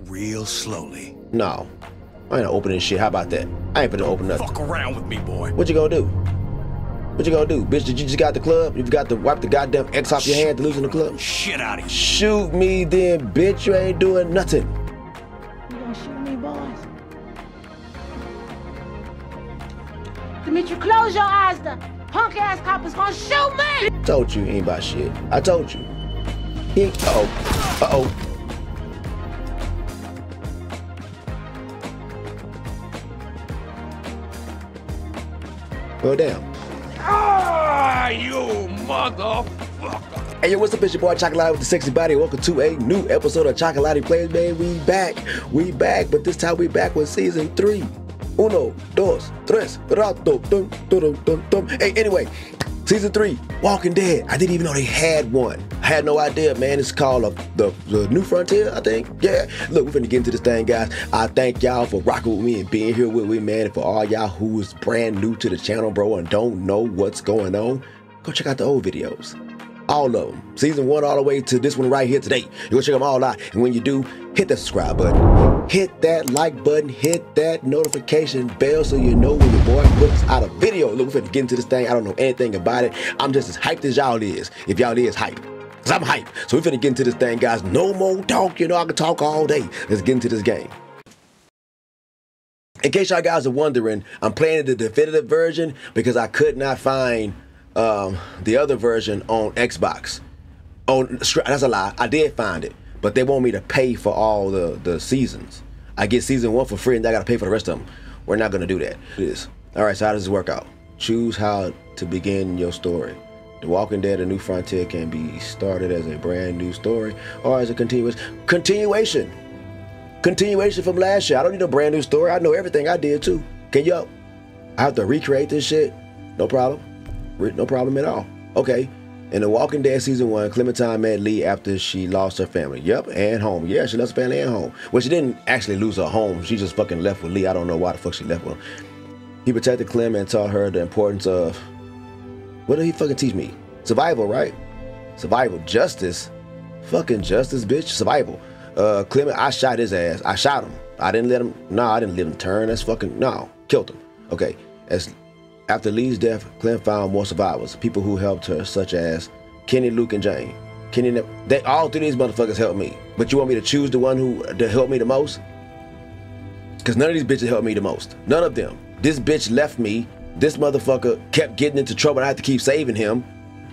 Real slowly. No. I ain't opening shit. How about that? I ain't finna open nothing. Fuck around with me, boy. What you gonna do? What you gonna do? Bitch, did you just got the club? You've got to wipe the goddamn X off your hand to lose in the club? Shit out of here. Shoot me then, bitch. You ain't doing nothing. You gonna shoot me, boys? Dimitri, close your eyes. The punk ass cop is gonna shoot me. Told you ain't about shit. I told you. He. Uh oh. Uh oh. Go down. Ah, you motherfucker. Hey, yo, what's up? It's your boy Chocolate with the sexy body. Welcome to a new episode of Chocolate Plays, man. We back. We back, but this time we back with season three. Uno, dos, tres, rato, dum, dum, dum, dum. Hey, anyway, season three, Walking Dead. I didn't even know they had one. I had no idea, man. It's called uh, the, the New Frontier, I think. Yeah. Look, we're finna get into this thing, guys. I thank y'all for rocking with me and being here with me, man. And for all y'all who is brand new to the channel, bro, and don't know what's going on, go check out the old videos all of them. Season one all the way to this one right here today. You go check them all out. And when you do, hit the subscribe button. Hit that like button. Hit that notification bell so you know when your boy puts out a video. Look, we're get into this thing. I don't know anything about it. I'm just as hyped as y'all is. If y'all is hype. Cause I'm hype. So we're finna get into this thing, guys. No more talk. You know, I can talk all day. Let's get into this game. In case y'all guys are wondering, I'm playing the definitive version because I could not find um, the other version on Xbox. On that's a lie. I did find it, but they want me to pay for all the the seasons. I get season one for free, and I gotta pay for the rest of them. We're not gonna do that. It is all right. So how does this work out? Choose how to begin your story. The Walking Dead: A New Frontier can be started as a brand new story or as a continuous continuation. Continuation from last year. I don't need a brand new story. I know everything I did too. Can you? I have to recreate this shit. No problem. No problem at all. Okay. In The Walking Dead season one, Clementine met Lee after she lost her family. Yep, and home. Yeah, she lost her family and home. Well, she didn't actually lose her home. She just fucking left with Lee. I don't know why the fuck she left with him. He protected Clem and taught her the importance of. What did he fucking teach me? Survival, right? Survival. Justice. Fucking justice, bitch. Survival. Uh, Clement, I shot his ass. I shot him. I didn't let him. No, I didn't let him turn. That's fucking. No. Killed him. Okay. As after Lee's death, Clem found more survivors, people who helped her, such as Kenny, Luke, and Jane. Kenny, they all three of these motherfuckers helped me. But you want me to choose the one who to help me the most? Because none of these bitches helped me the most. None of them. This bitch left me. This motherfucker kept getting into trouble. I had to keep saving him.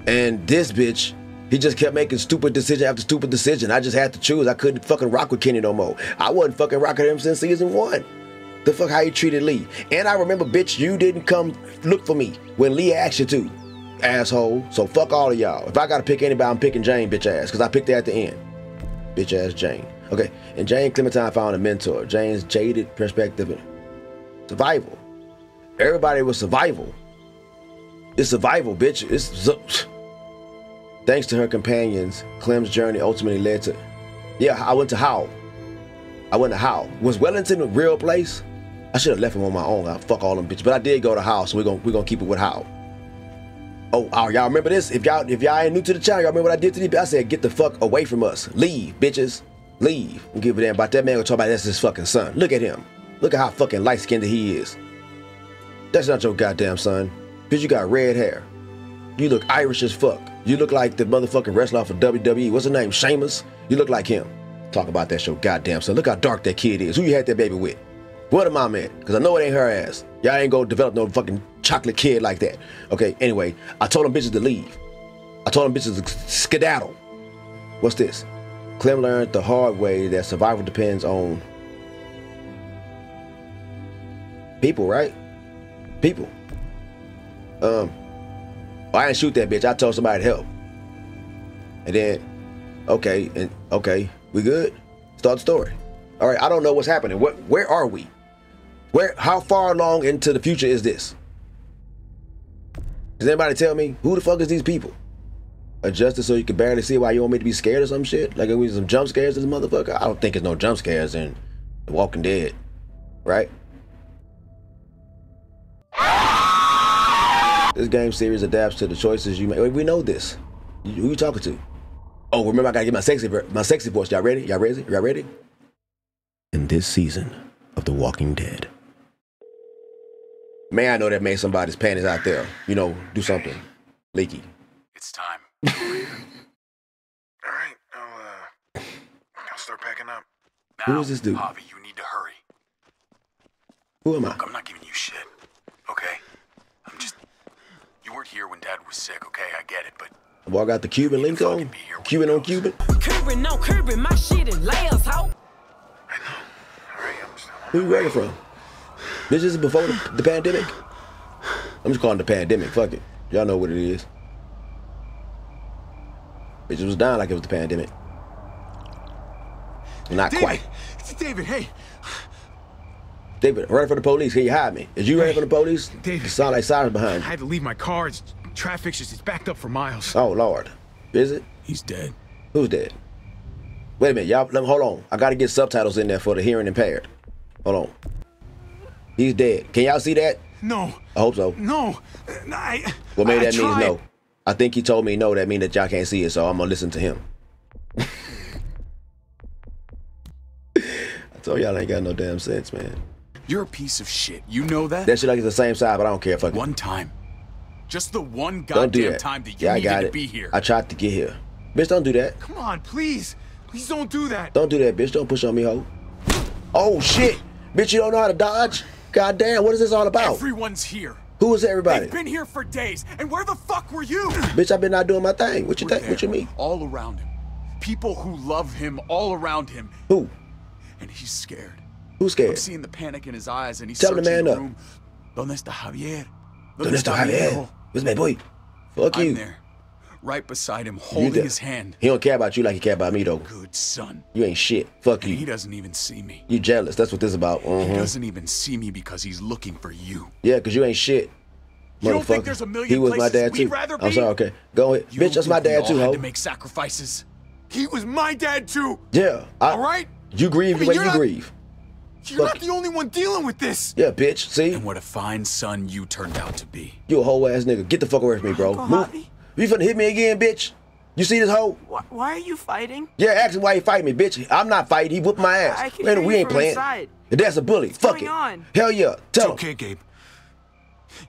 And this bitch, he just kept making stupid decision after stupid decision. I just had to choose. I couldn't fucking rock with Kenny no more. I wasn't fucking rocking him since season one. The fuck how you treated Lee. And I remember, bitch, you didn't come look for me when Lee asked you to, asshole. So fuck all of y'all. If I gotta pick anybody, I'm picking Jane, bitch ass, because I picked her at the end. Bitch ass Jane. Okay, and Jane Clementine found a mentor. Jane's jaded perspective and survival. Everybody was survival. It's survival, bitch. It's thanks to her companions, Clem's journey ultimately led to. Yeah, I went to Howe's. I went to Howe's. Was Wellington a real place? I should have left him on my own. I fuck all them bitches. But I did go to Howe's, so we're gonna we're gonna keep it with Howe's. Oh, oh, y'all remember this? If y'all if y'all ain't new to the channel, y'all remember what I did to these? I said, get the fuck away from us. Leave, bitches. Leave. Don't give a damn about that man gonna talk about that's his fucking son. Look at him. Look at how fucking light skinned he is. That's not your goddamn son. Bitch, you got red hair. You look Irish as fuck. You look like the motherfucking wrestler for WWE. What's his name? Sheamus? You look like him. Talk about that show goddamn son. Look how dark that kid is. Who you had that baby with? What am I man? Because I know it ain't her ass. Y'all ain't gonna develop no fucking chocolate kid like that. Okay, anyway, I told them bitches to leave. I told them bitches to skedaddle. What's this? Clem learned the hard way that survival depends on people, right? People. Um, I didn't shoot that bitch. I told somebody to help. And then, okay, and okay, we good? Start the story. All right, I don't know what's happening. What, where are we? Where? How far along into the future is this? Does anybody tell me who the fuck is these people? Adjusted so you can barely see why you want me to be scared of some shit? Like it was some jump scares this motherfucker? I don't think it's no jump scares in The Walking Dead, right? This game series adapts to the choices you make. We know this. Who you talking to? Oh, remember I gotta get my sexy my sexy voice. Y'all ready? Y'all ready? Y'all ready? in this season of The Walking Dead. Man, I know that made somebody's panties out there. You know, do something leaky. It's time. All right, I'll, uh, I'll start packing up. Now, is this dude? Javi, you need to hurry. Who am I? Look, I'm not giving you shit, okay? I'm just. You weren't here when Dad was sick, okay? I get it, but Well, I got the Cuban link fucking on. be here when Cuban he on goes. Cuban. Curbing, no curbing, my shit is layers, ho. All right, I'm just, Who you ready from? This is before the, the pandemic. I'm just calling it the pandemic. Fuck it. Y'all know what it is. Bitches was dying like it was the pandemic. Not quite. It's David, hey. David, ready for the police. Can you hide me? Is you ready for the police? David. You sound like sirens behind I had to leave my car. It's, traffic's just, it's backed up for miles. Oh, Lord. Is it? he's dead. Who's dead? Wait a minute, y'all. Let me, hold on. I gotta get subtitles in there for the hearing impaired. Hold on. He's dead. Can y'all see that? No, I hope so. no. I, What maybe I that means no. I think he told me no. That means that y'all can't see it, so I'm gonna listen to him. I told y'all I ain't got no damn sense, man. You're a piece of shit. You know that? That shit like it's the same side, but I don't care. Fuck it. one time. Just the one Don't do goddamn that. time that you yeah, I got to be here. I tried to get here. Bitch, don't do that. Come on, please. Please don't do that. Don't do that, bitch. Don't push on me, ho. Oh shit, bitch! You don't know how to dodge. God damn, what is this all about? Everyone's here. Who is everybody? They've been here for days, and where the fuck were you? Bitch, I've been not doing my thing. What you think? What you mean? All around him. People who love him all around him, Who? and he's scared. Who's scared? I'm seeing the panic in his eyes, and he's Tell the searching man the up. room. ¿Dónde está Javier? ¿Dónde está Javier? Where's my boy? Fuck I'm you. there, right beside him, You holding his hand. He don't care about you like he care about me though. Good son. You ain't shit. Fuck And he doesn't even see me. You jealous. That's what this about. He Mhm. doesn't even see me because he's looking for you. Yeah, cause you ain't shit. You don't think there's a million He was my places dad too. I'm sorry. Okay, go ahead. You Bitch, that's my dad too, ho. to make sacrifices. He was my dad too. Yeah. I, All right? You grieve I the way you're not- grieve. You're Fuck. not the only one dealing with this. Yeah, bitch. See, And what a fine son you turned out to be. you a whole ass nigga. Get the fuck away from me, bro. Move. Javi? You finna hit me again, bitch? You see this hoe? Why, why are you fighting? Yeah, ask him why he fight me, bitch. I'm not fighting. He whooped my ass. I can Man, hear we ain't from playing. inside. If that's a bully, fuck going it. on? Hell yeah. It's Tell him. okay, Gabe.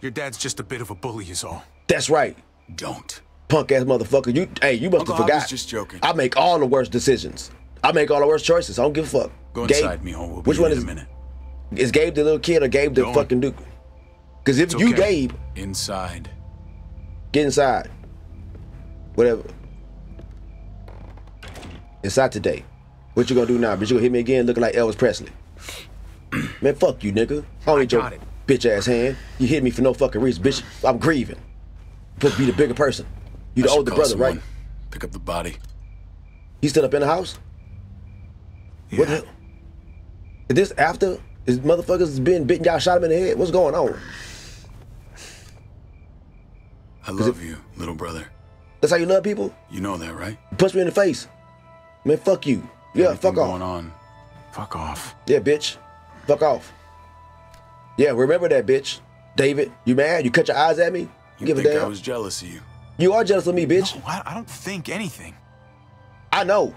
Your dad's just a bit of a bully, is all. That's right. Don't. Punk ass motherfucker. You hey, you must Uncle have Javi's forgot. just joking. I make all the worst decisions. I make all the worst choices. I don't give a fuck. Go Gabe, inside, mijo. We'll be Which in one in is a minute. Is Gabe the little kid or Gabe the Go on. fucking dude? Because if It's you okay. Gabe, Inside. get inside. Whatever. It's Inside today. What you gonna do now? Bitch, you gonna hit me again looking like Elvis Presley. Man, fuck you, nigga. I don't need your it. bitch ass hand. You hit me for no fucking reason, bitch. I'm grieving. Supposed to be the bigger person. You the older brother, someone. right? Pick up the body. He still up in the house? What the hell? Is this after his motherfuckers been bitten, y'all shot him in the head? What's going on? I love you, little brother. That's how you love people? You know that, right? Punch me in the face. Man, fuck you. Yeah, fuck off. going on. Fuck off. Yeah, bitch. Fuck off. Yeah, remember that, bitch. David, you mad? You cut your eyes at me? You Give a think I was jealous of you? You are jealous of me, bitch. No, I, I don't think anything. I know.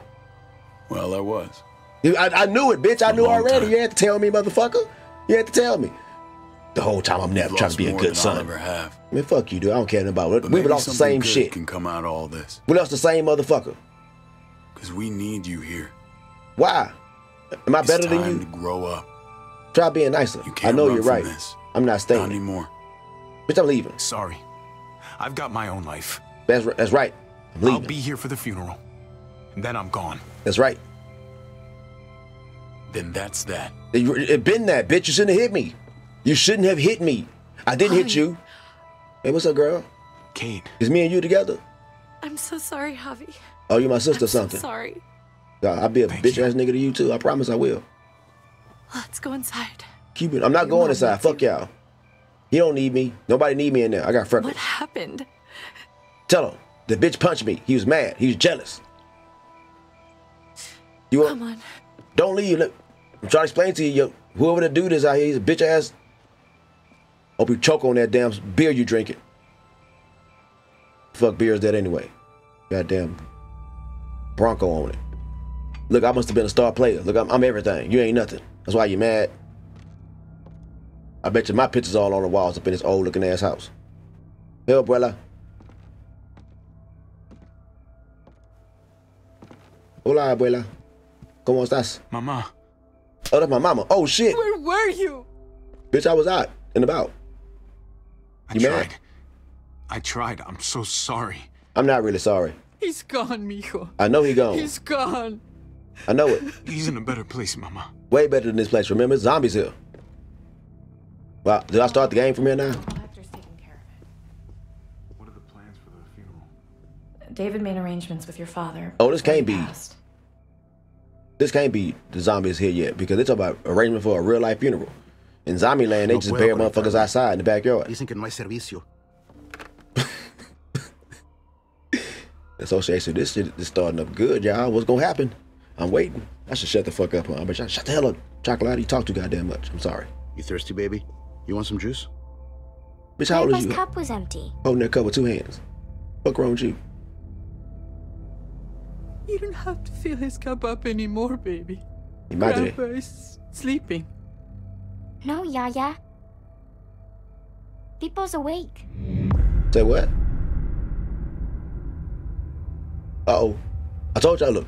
Well, I was. I, I knew it, bitch. I knew already. time. You had to tell me, motherfucker. You had to tell me. The whole time I'm never trying to be a good son. Ever have. Man, fuck you, dude. I don't care about it. But We lost the same shit. Can come out of all this We lost the same motherfucker. because we need you here. Why? Am I It's better than you? to grow up. Try being nicer. You I can't know you're right. this. I'm not Not staying. anymore. Bitch, I'm leaving. Sorry. I've got my own life. That's right. That's right. I'm leaving. I'll be here for the funeral. And then I'm gone. That's right. Then that's that. It, it been that, bitch. You shouldn't have hit me. You shouldn't have hit me. I didn't hit you. Hey, what's up, girl? Kane. Is me and you together? I'm so sorry, Javi. Oh, you my sister I'm so something? sorry. Uh, I'll be a Thank bitch you. ass nigga to you too. I promise I will. Let's go inside. Keep it. I'm not going inside. Fuck you. y'all. He don't need me. Nobody need me in there. I got freckles. What happened? Tell him. The bitch punched me. He was mad. He was jealous. You want? Come on. Don't leave. Let- I'm trying to explain to you, yo, whoever the dude is out here, he's a bitch ass. Hope you choke on that damn beer you drinking. Fuck beer is that anyway. Goddamn Bronco on it. Look, I must have been a star player. Look, I'm, I'm everything. You ain't nothing. That's why you mad. I bet you my pictures all on the walls up in this old looking ass house. Hey, abuela. Hola, abuela. ¿Cómo estás? Mama. Oh, that's my mama. Oh, shit. Where were you? Bitch, I was out and about. I You tried. mad? I tried. I'm so sorry. I'm not really sorry. He's gone, mijo. I know he gone. He's gone. I know it. He's in a better place, Mama. Way better than this place. Remember, zombies here. Well, did I start the game from here now? Hector's taking care of it. What are the plans for the funeral? David made arrangements with your father. Oh, this can't be. passed. This can't be the zombies here yet because they talk about arrangement for a real life funeral. In zombie land, they No just puedo bury conectarme. motherfuckers outside in the backyard. Dicen que no hay servicio. Association, this shit is starting up good, y'all. What's gonna happen? I'm waiting. I should shut the fuck up, huh? But shut shut the hell up, chocolate. You talk too goddamn much. I'm sorry. You thirsty, baby? You want some juice? Bitch, how old Grandpa's is you? cup was empty. Holding that cup with two hands. Fuck wrong with you? You don't have to fill his cup up anymore, baby. You might do that. Grandpa is sleeping. No, Yaya. People's awake. Say what? Uh oh. I told y'all, look.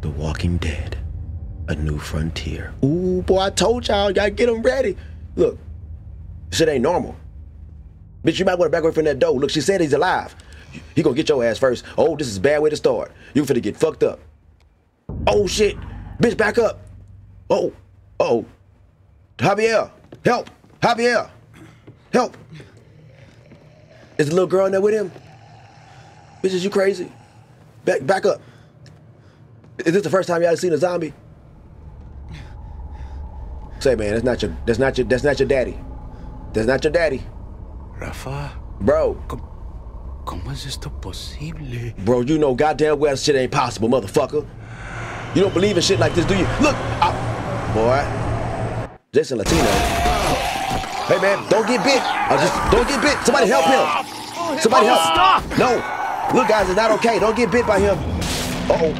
The Walking Dead. A new frontier. Ooh, boy, I told y'all, y'all get them ready. Look, shit ain't normal. Bitch, you might want to back away from that door. Look, she said he's alive. He gonna get your ass first. Oh, this is a bad way to start. You finna get fucked up. Oh, shit. Bitch, back up. Oh, oh. Javier, help. Javier, help. Is the little girl in there with him? Bitch, is you crazy? Back, back up. Is this the first time y'all seen a zombie? Say, man, that's not your, that's not your, that's not your daddy. That's not your daddy, Rafa, bro. ¿cómo es esto posible? Bro, you know goddamn well shit ain't possible, motherfucker. You don't believe in shit like this, do you? Look, I, boy, Jason Latino. Hey man, don't get bit. I just don't get bit. Somebody help him. Somebody help. Stop. No, look, guys, it's not okay. Don't get bit by him. Uh oh.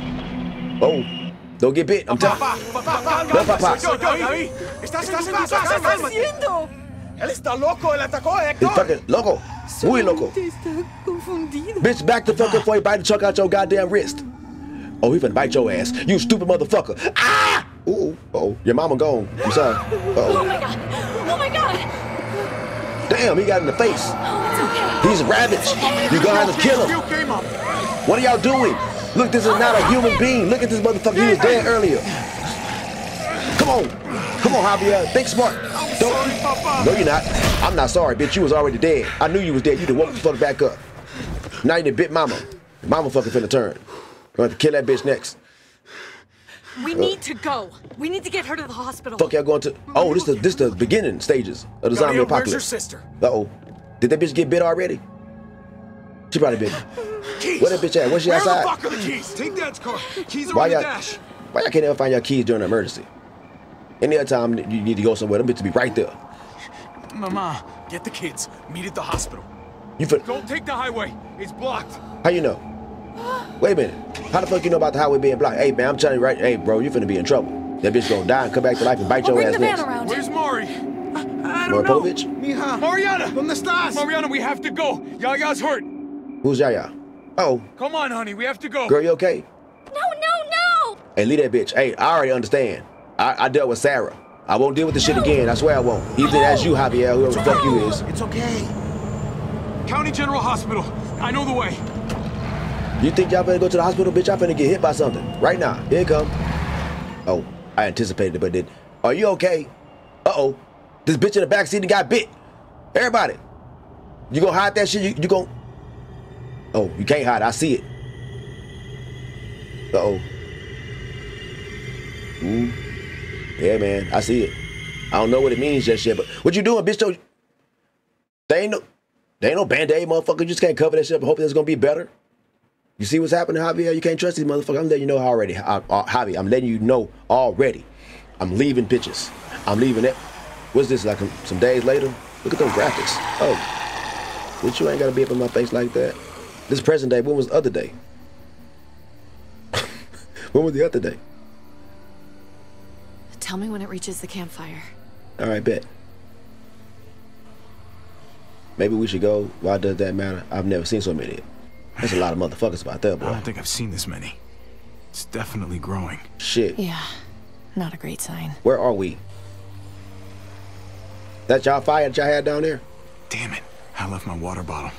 Oh, don't get bit. I'm telling. No, papá. ¿Estás en tu casa? ¡Cálmate! ¡Él está loco! ¡Él atacó a He's Héctor! fucking loco. Muy loco. Solamente está confundido. Bitch, back the fuck up before you bite the chuck out your goddamn wrist. Oh, he finna bite your ass. You stupid motherfucker. Ah! Ooh, oh, your mama gone. I'm sorry. Oh Uh my god! Oh my god! oh. Damn, he got in the face. Oh, it's okay. He's ravaged. You gonna have to kill him. What are y'all doing? Look, this is not a human being. Look at this motherfucker. He was dead earlier. Come on. Come on, Javier. Think smart. Don't. No, you're not. I'm not sorry, bitch. You was already dead. I knew you was dead. You done woke the fuck back up. Now you done bit mama. Mama fucking finna turn. Gonna have to kill that bitch next. We need to go. We need to get her to the hospital. Fuck y'all going to? Oh, this the this the beginning stages of the zombie apocalypse. where's your sister? Uh oh. Did that bitch get bit already? She probably bit. Keys! Where that bitch at? Where's she Where outside? the fuck are the keys? Take Dad's car. Keys are Why on the y'all? dash. Why y'all can't ever find your keys during an emergency? Any other time you need to go somewhere, them bitches be right there. Mama, get the kids. Meet at the hospital. You fin- Don't take the highway. It's blocked. How you know? Wait a minute. How the fuck you know about the highway being blocked? Hey man, I'm telling you right. Hey bro, you're finna be in trouble. That bitch gonna die and come back to life and bite I'll your bring ass the van next. around. Where's Mari? I More don't know. Povich? Mija. Mariana! ¿Dónde estás? Mariana, we have to go. Yaya's hurt. Who's Yaya? Oh, Come on, honey, we have to go. girl, you okay? No, no, no! Hey, leave that bitch. Hey, I already understand. I, I dealt with Sarah. I won't deal with this shit again. I swear I won't. Even as you, Javier, whoever the fuck you is. It's okay. County General Hospital. I know the way. You think y'all better go to the hospital, bitch? I finna get hit by something. Right now. Here it come. Oh, I anticipated it, but did. Are you okay? Uh-oh. This bitch in the back seat got bit. Everybody. You gonna hide that shit? You, you gonna... Oh, you can't hide. I see it. Uh-oh. Mm. Yeah, man. I see it. I don't know what it means just yet, but what you doing, bitch? Though? They ain't no... They ain't no Band-Aid, motherfucker. You just can't cover that shit up and hope it's gonna be better. You see what's happening, Javier? You can't trust these motherfuckers. I'm letting you know already, I, uh, Javi. I'm letting you know already. I'm leaving bitches. I'm leaving it. What's this, like some days later? Look at those graphics. Oh. But you ain't got to be up in my face like that. This present day. When was the other day? When was the other day? Tell me when it reaches the campfire. All right, bet. Maybe we should go. Why does that matter? I've never seen so many. There's a lot of motherfuckers about there, I don't think I've seen this many. It's definitely growing. Shit. Yeah, not a great sign. Where are we? That y'all fire that y'all had down there? Damn it. I left my water bottle.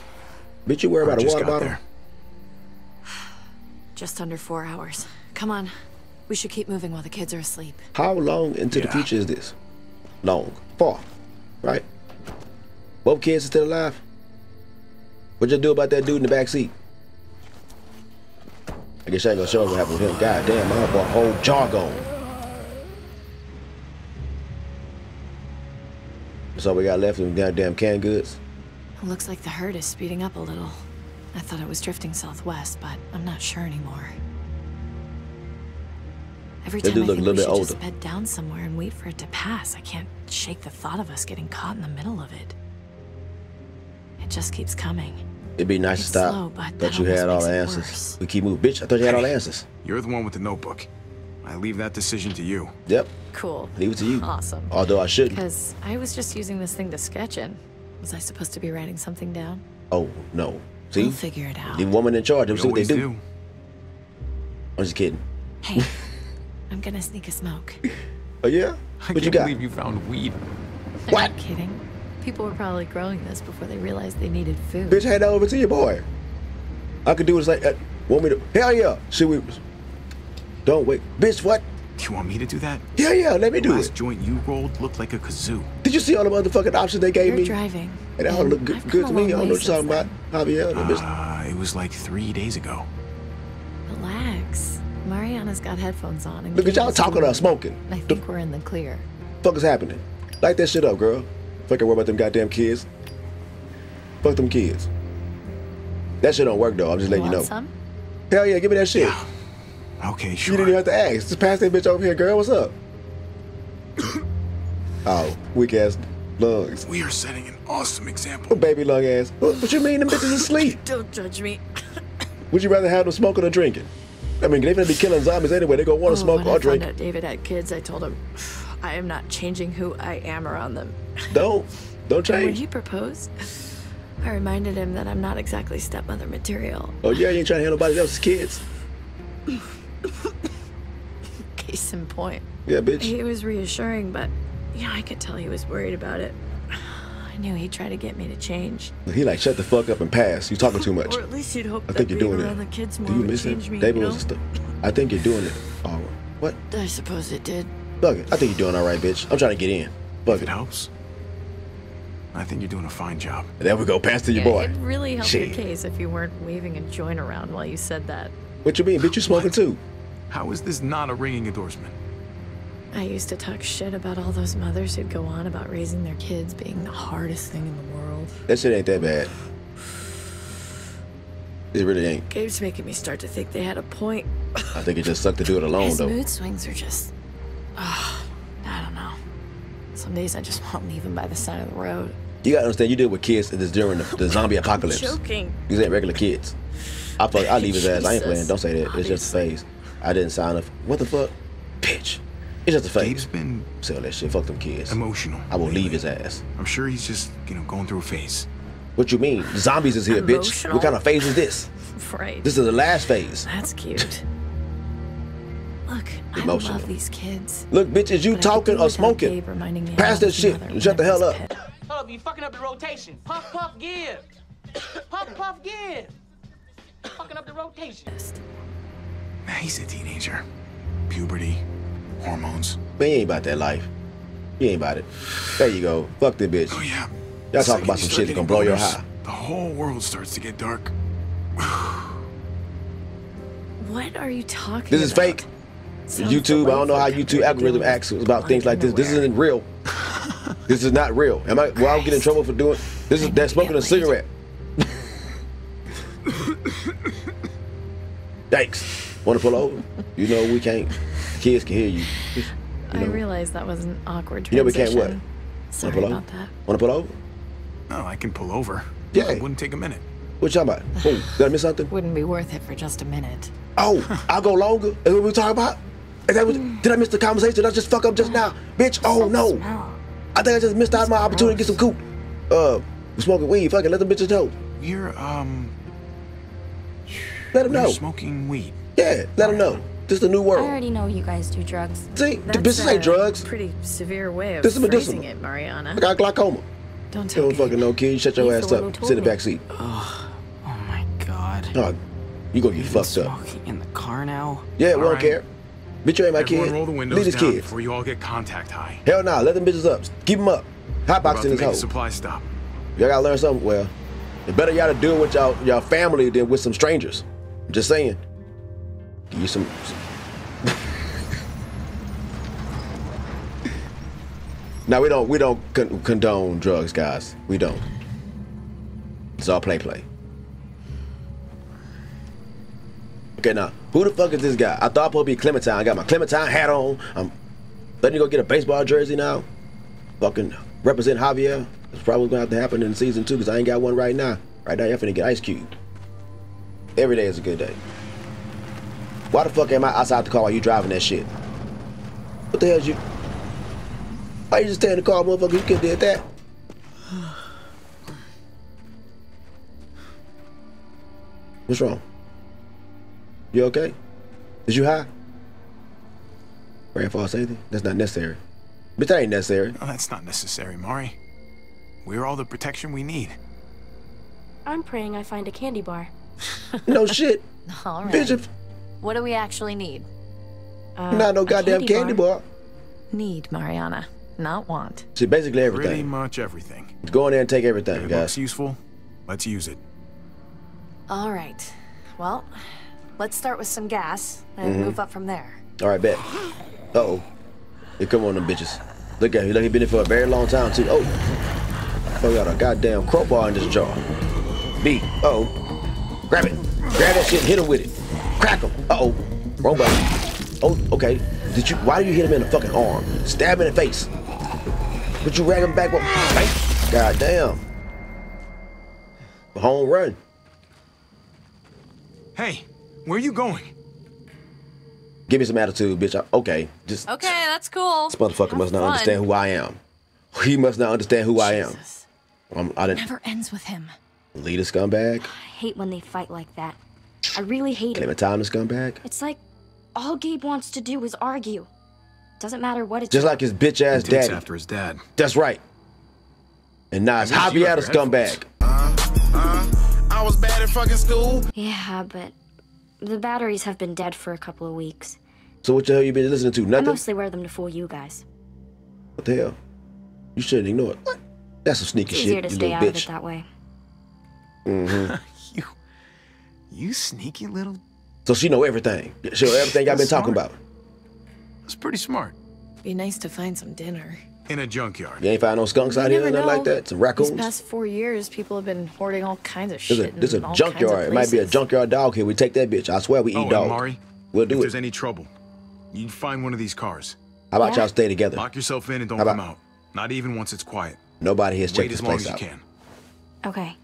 Bitch, you worry about a just water got bottle? there. Just under four hours. Come on. We should keep moving while the kids are asleep. How long into the future is this? Long. Far. Right? Both kids are still alive? What'd you do about that dude in the back seat? I guess I ain't gonna show us what happened with him. God damn, I bought a whole jargon. That's all we got left of them goddamn canned goods. Looks like the herd is speeding up a little. I thought it was drifting southwest, but I'm not sure anymore. Every They time do I look a think little we bit should older. just bed down somewhere and wait for it to pass, I can't shake the thought of us getting caught in the middle of it. It just keeps coming. It'd be nice It's to stop. slow, but Thought you had all the answers. worse. We keep moving. Bitch, I thought you had all the answers. You're the one with the notebook. I leave that decision to you. Yep. Cool. Leave it to you. Awesome. Although I shouldn't. Because I was just using this thing to sketch in. Was I supposed to be writing something down? Oh, no. See? We'll figure it out. Leave a woman in charge. We Let's see what they always do. do. I'm just kidding. Hey, I'm gonna sneak a smoke. Oh, yeah? I What you can't got? believe you found weed. Are What? you kidding? People were probably growing this before they realized they needed food. Bitch, hand that over to your boy. I could do it like, uh, want me to? Hell yeah. Should we? Don't wait. Bitch, what? You want me to do that? Yeah, yeah, let me The do last it. joint you rolled looked like a kazoo. Did you see all the motherfucking options they gave You're me? driving. And they all and look good, good to me. I don't know what you're talking since about. Javier, the bitch. Uh, it was like three days ago. Relax. Mariana's got headphones on. And Look at y'all talking doing- or smoking. I The think we're in the clear. fuck is happening? Light that shit up, girl. Fuck I worry about them goddamn kids. Fuck them kids. That shit don't work though. I'm just letting you, want know. some? Hell yeah, give me that shit. Okay, sure. You sure. didn't even have to ask. Just pass that bitch over here, girl. What's up? oh, weak ass lungs. We are setting an awesome example. Oh, baby lung ass. What, what you mean them bitches asleep? Don't judge me. Would you rather have them smoking or drinking? I mean, they're gonna be killing zombies anyway. They gonna want to Oh, smoke when or I drink. found out David had kids, I told him, I am not changing who I am around them. Don't, don't And when change. he proposed, I reminded him that I'm not exactly stepmother material. Oh yeah, you ain't trying to handle nobody else's kids. Case in point. Yeah, bitch. He was reassuring, but yeah, I could tell he was worried about it. I knew he'd try to get me to change. He like shut the fuck up and pass. You talking too much. Or at least you'd hope I think you're doing it. the kids Do you miss it? change me, David you know? stu- I think you're doing it. Oh, what? I suppose it did. Fuck it. I think you're doing all right, bitch. I'm trying to get in. Fuck If it. it helps. I think you're doing a fine job. There we go. Pass to your Yeah, boy. It really helped Shit. your case if you weren't waving a joint around while you said that. What you mean, bitch? You smoking too? How is this not a ringing endorsement? I used to talk shit about all those mothers who'd go on about raising their kids being the hardest thing in the world. That shit ain't that bad. It really ain't. Gabe's making me start to think they had a point. I think it just sucked to do it alone, His though. mood swings are just. Ah, I don't know. Some days I just want to leave him by the side of the road. You gotta understand, you deal with kids this during the, the zombie apocalypse. Joking. These ain't regular kids. I fuck, I leave his ass. I ain't playing. Don't say that. It's just a phase. I didn't sign up. What the fuck, bitch? It's just a phase. Gabe's been Sell that shit. Fuck them kids. emotional. I will lately. leave his ass. I'm sure he's just, you know, going through a phase. What you mean? Zombies is here, bitch. What kind of phase is this? Right. This is the last phase. That's cute. Look, I love these kids. Look, bitch, is you but talking do or smoking? Gabe reminding me Pass that shit. Shut the hell up. a. Hold up, you fucking up the rotation. Puff, puff, give. puff, puff, give. Fucking up the rotation. He's a teenager. Puberty, hormones. Man, you ain't about that life. You ain't about it. There you go. Fuck that bitch. Oh yeah. Y'all The talk about some shit that's gonna blow your getting high. The whole world starts to get dark. What are you talking This is about? fake. Sounds YouTube, I don't know how YouTube algorithm acts about things like this. This isn't real. this is not real. Am I? Well, I'll get in trouble for doing. This is that smoking a cigarette. Thanks. Want to pull over? You know we can't. Kids can hear you. You I know. realized that was an awkward You know we can't what? transition. Sorry pull over? about that. Want to pull over? Oh, I can pull over. Yeah. It wouldn't take a minute. What you talking about? Oh, did I miss something? Wouldn't be worth it for just a minute. Oh, I'll go longer. Is what we talking about? Is that did I miss the conversation? Did I just fuck up just now? Bitch, oh no. I think I just missed out my opportunity to get some coop. Uh, we're smoking weed. Fucking let the bitches know. You're um, Let them we're know. smoking weed. Yeah, let them know. This is the new world. I already know you guys do drugs. See, the That's bitches ain't a drugs. Pretty severe way of This is phrasing medicinal. it, Mariana. I got glaucoma. Don't You tell don't me. fucking know, kid. You shut your He's ass the one who up. Sit in the back seat. Oh my god. Oh, you gonna get Been fucked up. smoking in the car now? Yeah, we All don't right. care. Bitch, you ain't my Everyone kid. roll the windows Leave down kids. before you all get contact high. Hell nah, let them bitches up. Keep them up. We're Hotbox about in to this make hole. supply stop. Y'all gotta learn something. Well, it's better y'all to do it with y'all, y'all family than with some strangers. I'm just saying. Give you some. now we don't we don't con- condone drugs, guys. We don't. It's all play play. Okay, now who the fuck is this guy? I thought I'm supposed to be Clementine. I got my Clementine hat on. I'm letting you go get a baseball jersey now. Fucking represent Javier. It's probably gonna have to happen in season two because I ain't got one right now. Right now, you're finna get Ice Cube. Every day is a good day. Why the fuck am I outside the car while you driving that shit? What the hell is you? Why you just stay in the car, motherfucker? You could did that. What's wrong? You okay? Is you high? Ran false anything? That's not necessary. But that ain't necessary. No, that's not necessary, Mari. We're all the protection we need. I'm praying I find a candy bar. No shit. All right. Bitch, if What do we actually need? Uh, not no goddamn candy, bar. Need, Mariana, not want. See, basically everything. Pretty everything. much everything. Go in there and take If everything, it guys. looks useful, let's use it. All right. Well, let's start with some gas and Mm-hmm. move up from there. All right, bet. Uh oh. Here come on, them bitches. Look at him. Look, he been there for a very long time too. Oh, oh, got a goddamn crowbar in this jar. B. Uh oh. Grab it. Grab that shit. and Hit him with it. Crack him. Uh oh. Wrong button. Oh, okay. Did you? Why did you hit him in the fucking arm? Stab him in the face. But you rag him back. What? Bang. God damn. Home run. Hey, where are you going? Give me some attitude, bitch. I- Okay, just Okay, that's cool. This motherfucker Have must not fun. understand who I am. He must not understand who I am. Jesus. I'm, I didn't Never ends with him. lead a scumbag. I hate when they fight like that. I really hate it. Clementine a scumbag. It's like all Gabe wants to do is argue. Doesn't matter what it's Just like his bitch ass He takes daddy. after his dad. That's right. And now it's I wish you Javier had the your headphones. scumbag. Uh, uh, I was bad at fucking school. Yeah, but the batteries have been dead for a couple of weeks. So what the hell you been listening to? Nothing? I mostly wear them to fool you guys. What the hell? You shouldn't ignore it. What? That's some sneaky It's easier to you stay little out of it that way. Mm-hmm. You, you sneaky little. So she know everything. She know everything I've been That's talking about. That's pretty smart. Be nice to find some dinner. In a junkyard. You ain't find no skunks out You here or never nothing like know. that? Some raccoons? These past four years, people have been hoarding all kinds of This shit. is a, this in a all kinds of junkyard. It might be a junkyard dog here. We take that bitch. I swear we Oh, eat and dog. Mari, We'll do if do there's any trouble, you find one of these cars. How about Yeah. y'all stay together? Lock yourself in and don't How come out. Not even once it's quiet. Nobody has Wait checked as this long as place you out. can. Okay.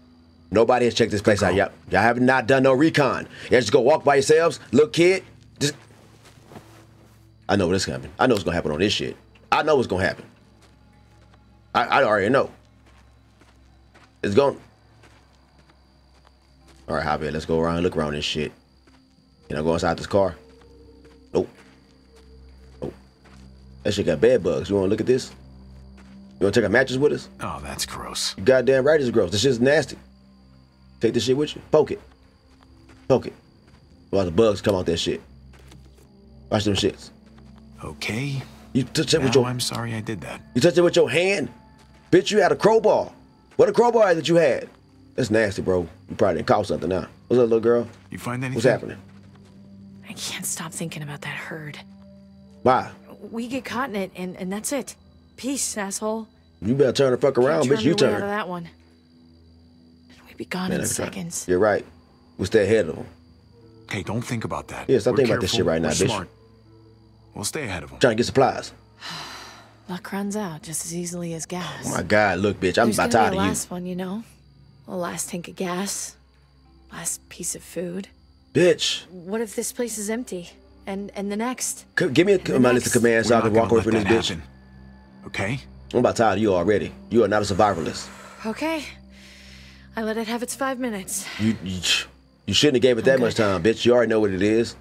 Nobody has checked this place out. call. Y'all, y'all have not done no recon. Y'all just go walk by yourselves, Look, kid. Just, I know what's coming. I know what's gonna happen on this shit. I know what's gonna happen. I, I already know. It's going. All right, Javier, let's go around and look around this shit. Can I go inside this car? Nope. Nope. That shit got bed bugs. You wanna look at this? You wanna take a mattress with us? Oh, that's gross. You goddamn right it's gross. This shit's nasty. Take this shit with you. Poke it. Poke it. While the bugs come out that shit. Watch them shits. Okay. You touch it with your I'm sorry I did that. you touch it with your hand. Bitch, you had a crowbar. What a crowbar that you had. That's nasty, bro. You probably didn't call something now. What's up, little girl? You find anything? What's happening? I can't stop thinking about that herd. Why? We get caught in it, and, and that's it. Peace, asshole. You better turn the fuck around, Can't bitch. You your way out of that one. We'd be gone Man, in that's right. seconds. You're right. We stay ahead of them. Hey, don't think about that. Yeah, stop We're thinking about this shit right now, we're bitch. Smart. We'll stay ahead of them. Trying to get supplies. Luck runs out just as easily as gas. Oh my God, look, bitch. I'm There's about gonna tired be of you. last one, you know? A last tank of gas. Last piece of food. Bitch, What if this place is empty? And and the next? c- give me a, the my list of next- commands so I We're can not walk gonna away from let this that bitch. happen. Okay? I'm about tired of you already. You are not a survivalist. Okay. I let it have its five minutes. You you, you shouldn't have gave it that much time, bitch. You already know what it is.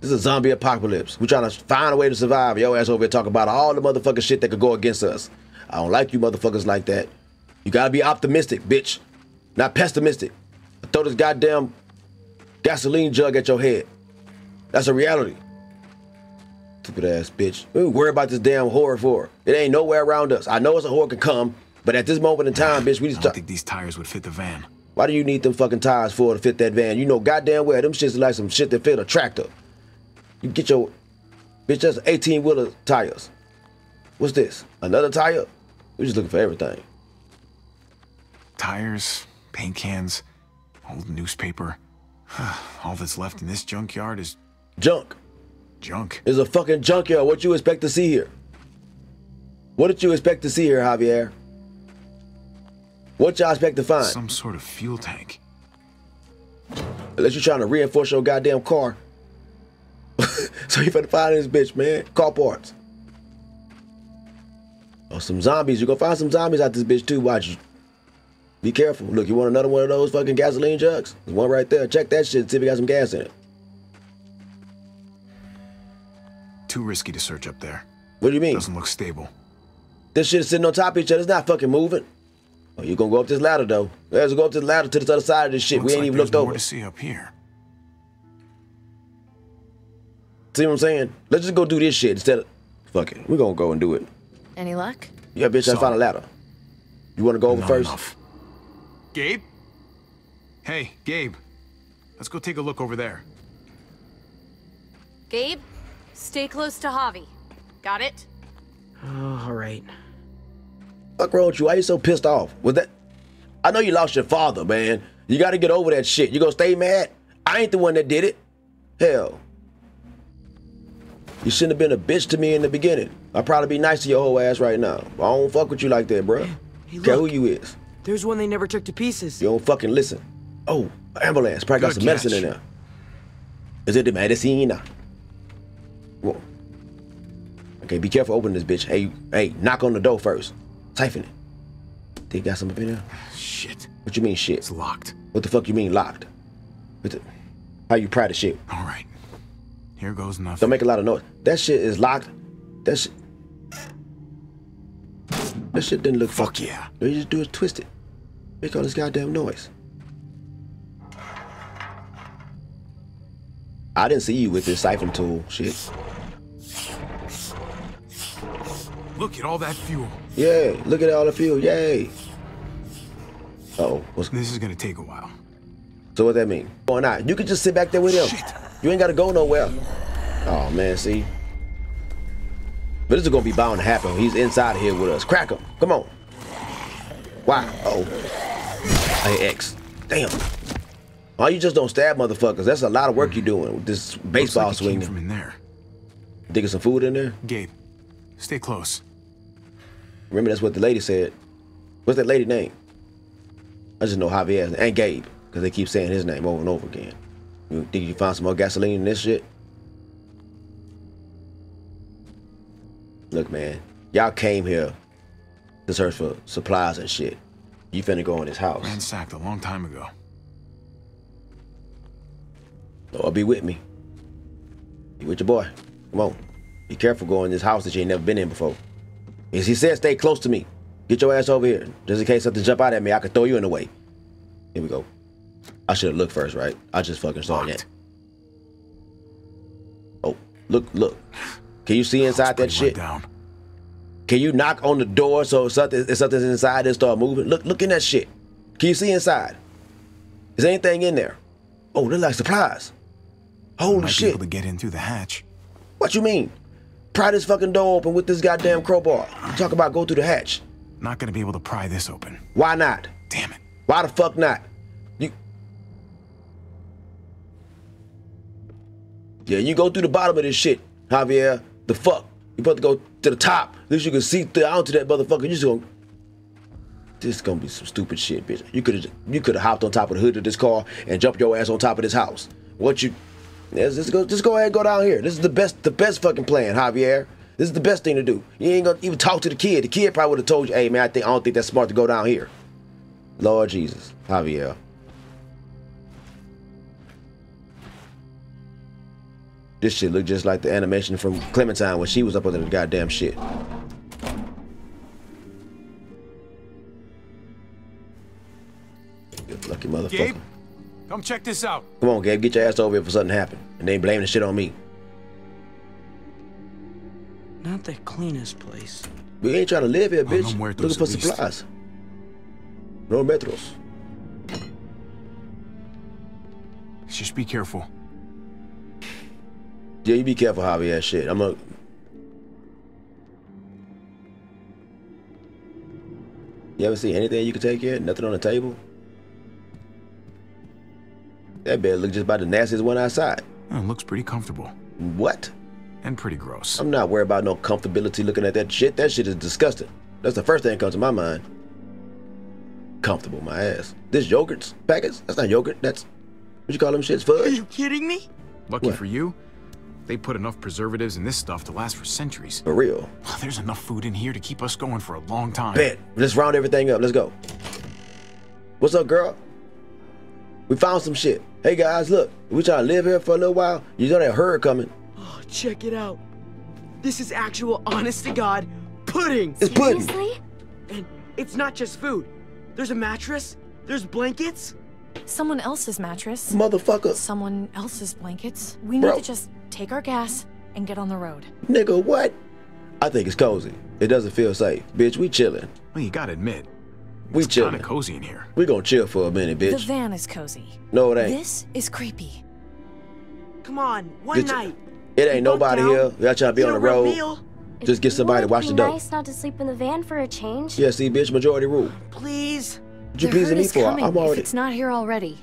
This is a zombie apocalypse. We're trying to find a way to survive. Your ass over here talking about all the motherfucking shit that could go against us. I don't like you motherfuckers like that. You gotta be optimistic, bitch. Not pessimistic. I Throw this goddamn gasoline jug at your head. That's a reality. Stupid ass bitch. We worry about this damn horror for. It ain't nowhere around us. I know it's a horror can come, but at this moment in time, bitch, we I just don't think these tires would fit the van. why do you need them fucking tires for to fit that van? You know goddamn well them shits like some shit that fit a tractor. You get your bitch that's 18 wheeler tires. What's this? Another tire? We're just looking for everything. Tires, paint cans, old newspaper. All that's left in this junkyard is Junk. junk. It's a fucking junkyard. What you expect to see here? What did you expect to see here, Javier? What y'all expect to find? Some sort of fuel tank. Unless you're trying to reinforce your goddamn car. so you finna find this bitch, man. Car parts. Oh, some zombies. You're gonna find some zombies out this bitch too. Watch. Be careful. Look, you want another one of those fucking gasoline jugs? There's one right there. Check that shit. See if it got some gas in it. Too risky to search up there. What do you mean? Doesn't look stable. This shit is sitting on top of each other. It's not fucking moving. Oh, you gonna go up this ladder though. Let's go up this ladder to the other side of this shit. Looks we ain't like even looked more over. to see up here. See what I'm saying? Let's just go do this shit instead of. Fuck it. We're gonna go and do it. Any luck? Yeah, bitch, I found a ladder. You wanna go over Not first? enough. Gabe? Hey, Gabe. Let's go take a look over there. Gabe, stay close to Javi. Got it? Oh, all right. Fuck wrong with you? Why you so pissed off? Was that? I know you lost your father, man. You got to get over that shit. You gonna stay mad? I ain't the one that did it. Hell, you shouldn't have been a bitch to me in the beginning. I'd probably be nice to your whole ass right now. I don't fuck with you like that, bruh. Hey, Care who you is. There's one they never took to pieces. You don't fucking listen. Oh, ambulance. Probably got Good some medicine in there. Is it the medicine? Whoa. Okay, be careful opening this bitch. Hey, hey, knock on the door first. Siphon it. They you got something in there? Shit. What you mean shit? It's locked. What the fuck you mean locked? What the, how you proud of shit? All right. Here goes nothing. Don't make a lot of noise. That shit is locked. That shit. That shit didn't look Fuck yeah. All you just do is twist it. Make all this goddamn noise. I didn't see you with this siphon tool shit. Look at all that fuel. Yeah, Look at all the fuel. Yay! Oh, what's This is gonna take a while. so? What that mean? Or not? You can just sit back there with him. Shit. You ain't gotta go nowhere. Oh man, see. But this is gonna be bound to happen. He's inside here with us. Crack him. Come on. Wow. Oh. Hey, X. Damn. Why you just don't stab motherfuckers? That's a lot of work you're doing with this baseball Looks like it came from in there. Digging some food in there. Gabe, stay close. Remember that's what the lady said. What's that lady name? I just know Javier and Gabe because they keep saying his name over and over again. You think you found some more gasoline in this shit? Look, man, y'all came here to search for supplies and shit. You finna go in his house. Ransacked a long time ago. Or be with me. Be with your boy. Come on. Be careful going in this house that you ain't never been in before. As he said, stay close to me. Get your ass over here. Just in case something jump out at me, I could throw you in the way. Here we go. I should have looked first, right? I just fucking saw that. Oh, look, look. Can you see oh, inside that shit? Down. Can you knock on the door so something if something's inside and start moving? Look, look in that shit. Can you see inside? Is anything in there? Oh, they're like supplies. Holy Might be shit. able to get in through the hatch. What you mean? Pry this fucking door open with this goddamn crowbar. You talk about go through the hatch. Not gonna be able to pry this open. Why not? Damn it. Why the fuck not? You. Yeah, you go through the bottom of this shit, Javier. The fuck? You supposed to go to the top. At least you can see down to that motherfucker. You just gonna. this is gonna be some stupid shit, bitch. You could have you could have hopped on top of the hood of this car and jumped your ass on top of this house. What you? Let's just go. Just go ahead and go down here. This is the best the best fucking plan, Javier. This is the best thing to do. You ain't gonna even talk to the kid. The kid probably would have told you, "Hey man, I think I don't think that's smart to go down here." Lord Jesus, Javier. This shit look just like the animation from Clementine when she was up under the goddamn shit. Good lucky motherfucker. Gabe, come check this out. Come on, Gabe, get your ass over here for something happened. And they ain't blaming the shit on me. Not the cleanest place. We ain't trying to live here, Oh, bitch. no muertos, Looking for at least. supplies. No metros. Just be careful. Yeah, you be careful, Javier. Shit, I'm gonna. You ever see anything you can take here? Nothing on the table? That bed look just about the nastiest one outside. Oh, it looks pretty comfortable. What? And pretty gross. I'm not worried about no comfortability looking at that shit. That shit is disgusting. That's the first thing that comes to my mind. Comfortable, my ass. This yogurt's packets? That's not yogurt. That's what you call them shits? fudge. Are you kidding me? Lucky What? for you, they put enough preservatives in this stuff to last for centuries. For real. Oh, there's enough food in here to keep us going for a long time. Bet. Let's round everything up. Let's go. What's up, girl? We found some shit. Hey guys, look. We try to live here for a little while. You know that herd coming. Oh, check it out. This is actual, honest to God, pudding. It's pudding. Seriously? And it's not just food. There's a mattress. There's blankets. Someone else's mattress. Motherfucker. Someone else's blankets. We need Bro. to just take our gas and get on the road. Nigga, what? I think it's cozy. It doesn't feel safe. Bitch, we chilling. Well, you gotta admit, We it's chilling. kinda cozy in here. We gonna chill for a minute, bitch. The van is cozy. No, it ain't. This is creepy. Come on, one Get night. It ain't bunk nobody down, here. Y'all trying to be eat on the road. meal. Just get somebody to Wouldn't watch it the be door. nice not to sleep in the van for a change? Yeah, see, bitch, majority rule. Please. What you the pleasing herd me is for? coming I'm already. if it's not here already.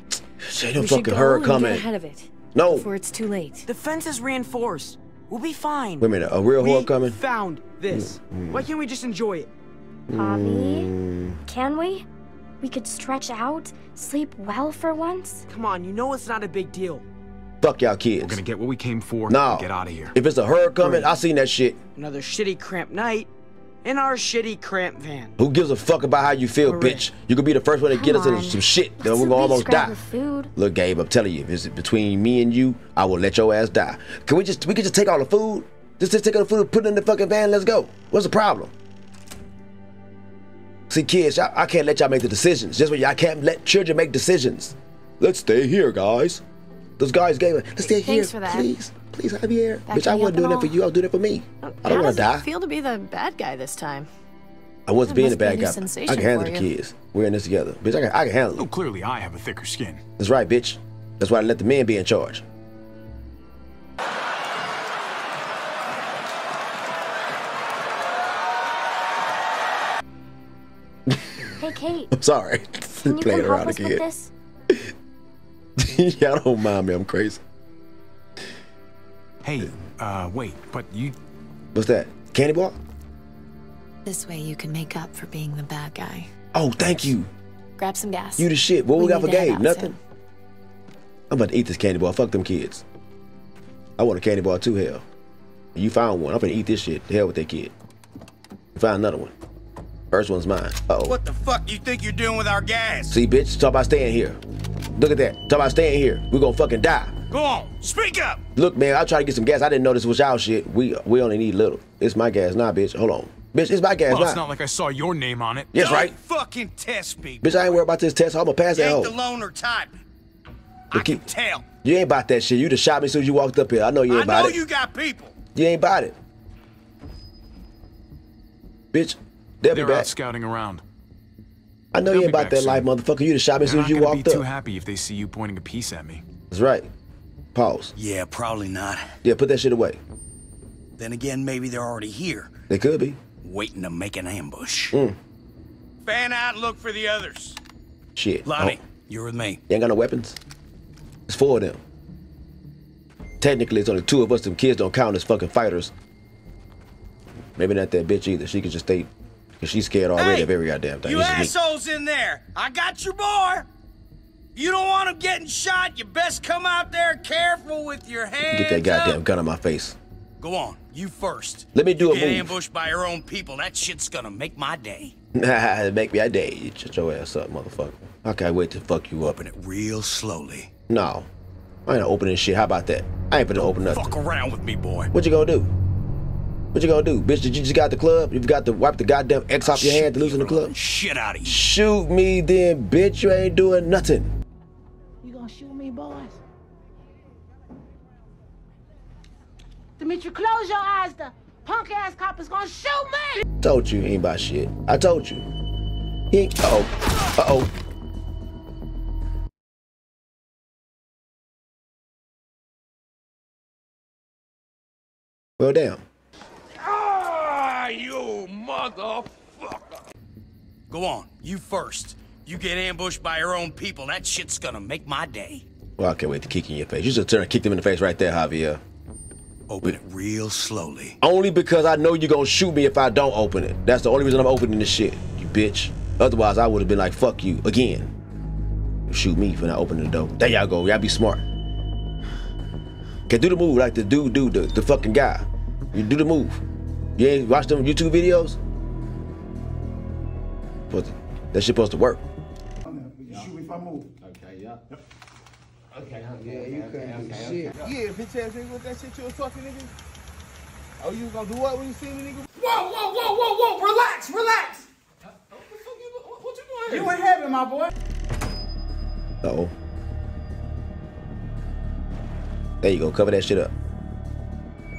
Say no we fucking go herd coming. get ahead of it. No. Before it's too late. The fence is reinforced. We'll be fine. Wait a minute, a real we horde coming? found this. Mm, mm. Why can't we just enjoy it? Javi? Mm. Can we? We could stretch out, sleep well for once? Come on, you know it's not a big deal. Fuck y'all kids. We're gonna get what we came for No. and get out of here. If it's a herd coming, I seen that shit. Another shitty cramped night in our shitty cramped van. Who gives a fuck about how you feel, Correct. bitch? You could be the first one to get Come us into some shit that What's we're gonna almost die. food? Look, Gabe, I'm telling you, if it's between me and you, I will let your ass die. Can we just we can just take all the food? Just, just take all the food and put it in the fucking van. Let's go. What's the problem? See, kids, y'all, I can't let y'all make the decisions. Just when y'all can't let children make decisions. Let's stay here, guys. Those guys gave it. Let's stay here, Thanks for that. please, please, Javier. That Bitch, I wasn't help doing that for you. I was doing it for me. I How don't want to die. it feel to be the bad guy this time? I wasn't That being a must be bad guy. I can handle the you. kids. We're in this together. Bitch, I can, I can handle Oh, it. clearly I have a thicker skin. That's right, bitch. That's why I let the men be in charge. Hey, Kate, I'm sorry. can you Playing come help around us with again. this? Y'all don't mind me. I'm crazy. Hey, uh, wait, but you What's that? Candy bar? This way you can make up for being the bad guy. Oh, thank you. Grab some gas. You the shit. What we, We got for to head Gabe? Nothing. soon. I'm about to eat this candy bar. Fuck them kids. I want a candy bar too, hell. You found one. I'm gonna eat this shit. The hell with that kid. You found another one. First one's mine. Uh oh. What the fuck you think you're doing with our gas? See, bitch, talk about staying here. Look at that. Talk about staying here. We're gonna fucking die. Go on, speak up! Look, man, I try to get some gas. I didn't know this was y'all shit. We we only need little. It's my gas, nah, bitch. Hold on. Bitch, it's my gas, well, nah. it's not like I saw your name on it. Yes, Don't right. fucking test me. Bitch, I ain't worried about this test. I'm gonna pass You that ain't the loner type. I can tell. You ain't about that shit. You just shot me as soon as you walked up here. I know you ain't I about know it. you got people. You ain't about it. Bitch, they'll They're back. out scouting around. I know they'll you ain't about back that life, motherfucker. You just shot me as soon as not you gonna walked be too happy if they see you pointing a piece at me. That's right. Pause. Yeah, probably not. Yeah, put that shit away. Then again, maybe they're already here, They could be. waiting to make an ambush. Mm. Fan out and look for the others. Shit. Lonnie, Oh, you're with me. you ain't got no weapons? It's four of them. Technically, it's only two of us. Them kids don't count as fucking fighters. Maybe not that bitch either. She could just stay Cause she's scared already Hey, of every goddamn thing. You assholes in there! I got your boy! You don't want him getting shot, you best come out there careful with your hands Get that goddamn up. gun on my face. Go on, you first. Let me do you a get move. ambushed by your own people, that shit's gonna make my day. Make me a day. Shut your ass up, motherfucker. I can't wait to fuck you up. Open it real slowly. No. I ain't opening shit. How about that? I ain't gonna open nothing. Fuck around with me, boy. What you gonna do? What you gonna do? Bitch, did you just got the club? You've got to wipe the goddamn X off your hand to loosen the club? Shit out of you. Shoot me then, bitch. You ain't doing nothing. You gonna shoot me, boys? Dimitri, close your eyes. The punk ass cop is gonna shoot me. Told you he ain't about shit. I told you. He ain't. Uh oh. Uh oh. Well, damn. You motherfucker! Go on, you first. You get ambushed by your own people, that shit's gonna make my day. Well, I can't wait to kick you in your face. You should turn and kick them in the face right there, Javier. Open it real slowly. Only because I know you're gonna shoot me if I don't open it. That's the only reason I'm opening this shit, you bitch. Otherwise, I would have been like, fuck you again. Shoot me for not opening the door. There y'all go. Y'all be smart. Okay, do the move like the dude do, the, the fucking guy. You do the move. You ain't watch them YouTube videos? Supposed to- That shit supposed to work. Shoot me if I move. Okay, yeah. Okay, yeah, you couldn't do shit. Yeah, bitch ass nigga, what that shit you was talking, nigga? Oh, you was gonna do what when you see me, nigga? Whoa, whoa, whoa, whoa, whoa, relax, relax! What you doing? You in heaven, my boy. Uh oh. There you go. Cover that shit up.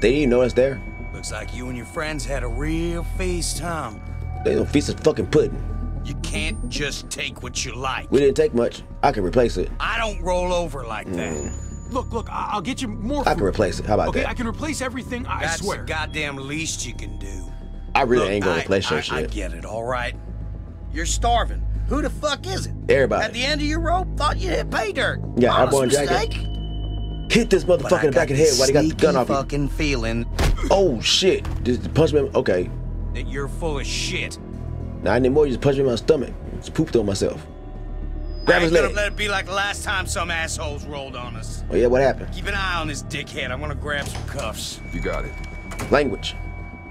They didn't even know it's there. Looks like you and your friends had a real feast, Tom. They don't feast of fucking pudding. You can't just take what you like. We didn't take much. I can replace it. I don't roll over like that. Mm. Look, look, I- I'll get you more I can replace it. How about okay, that? I can replace everything, I That's swear. the goddamn least you can do. I really Look, ain't gonna I- replace your I, I get it, all right. You're starving. Who the fuck is it? Everybody. At the end of your rope, thought you hit pay dirt. Yeah, Honest airborne jacket. Mistake. Hit this But I motherfucker in the back got of the head while he got the gun off you. fucking feeling Oh shit! Just punch me. Okay, that you're full of shit. not anymore. You just punch me in my stomach. Just pooped on myself. I Grab his ain't gonna leg. let it be like the last time some assholes rolled on us. Oh yeah, what happened? Keep an eye on this dickhead. I'm gonna grab some cuffs. You got it. Language.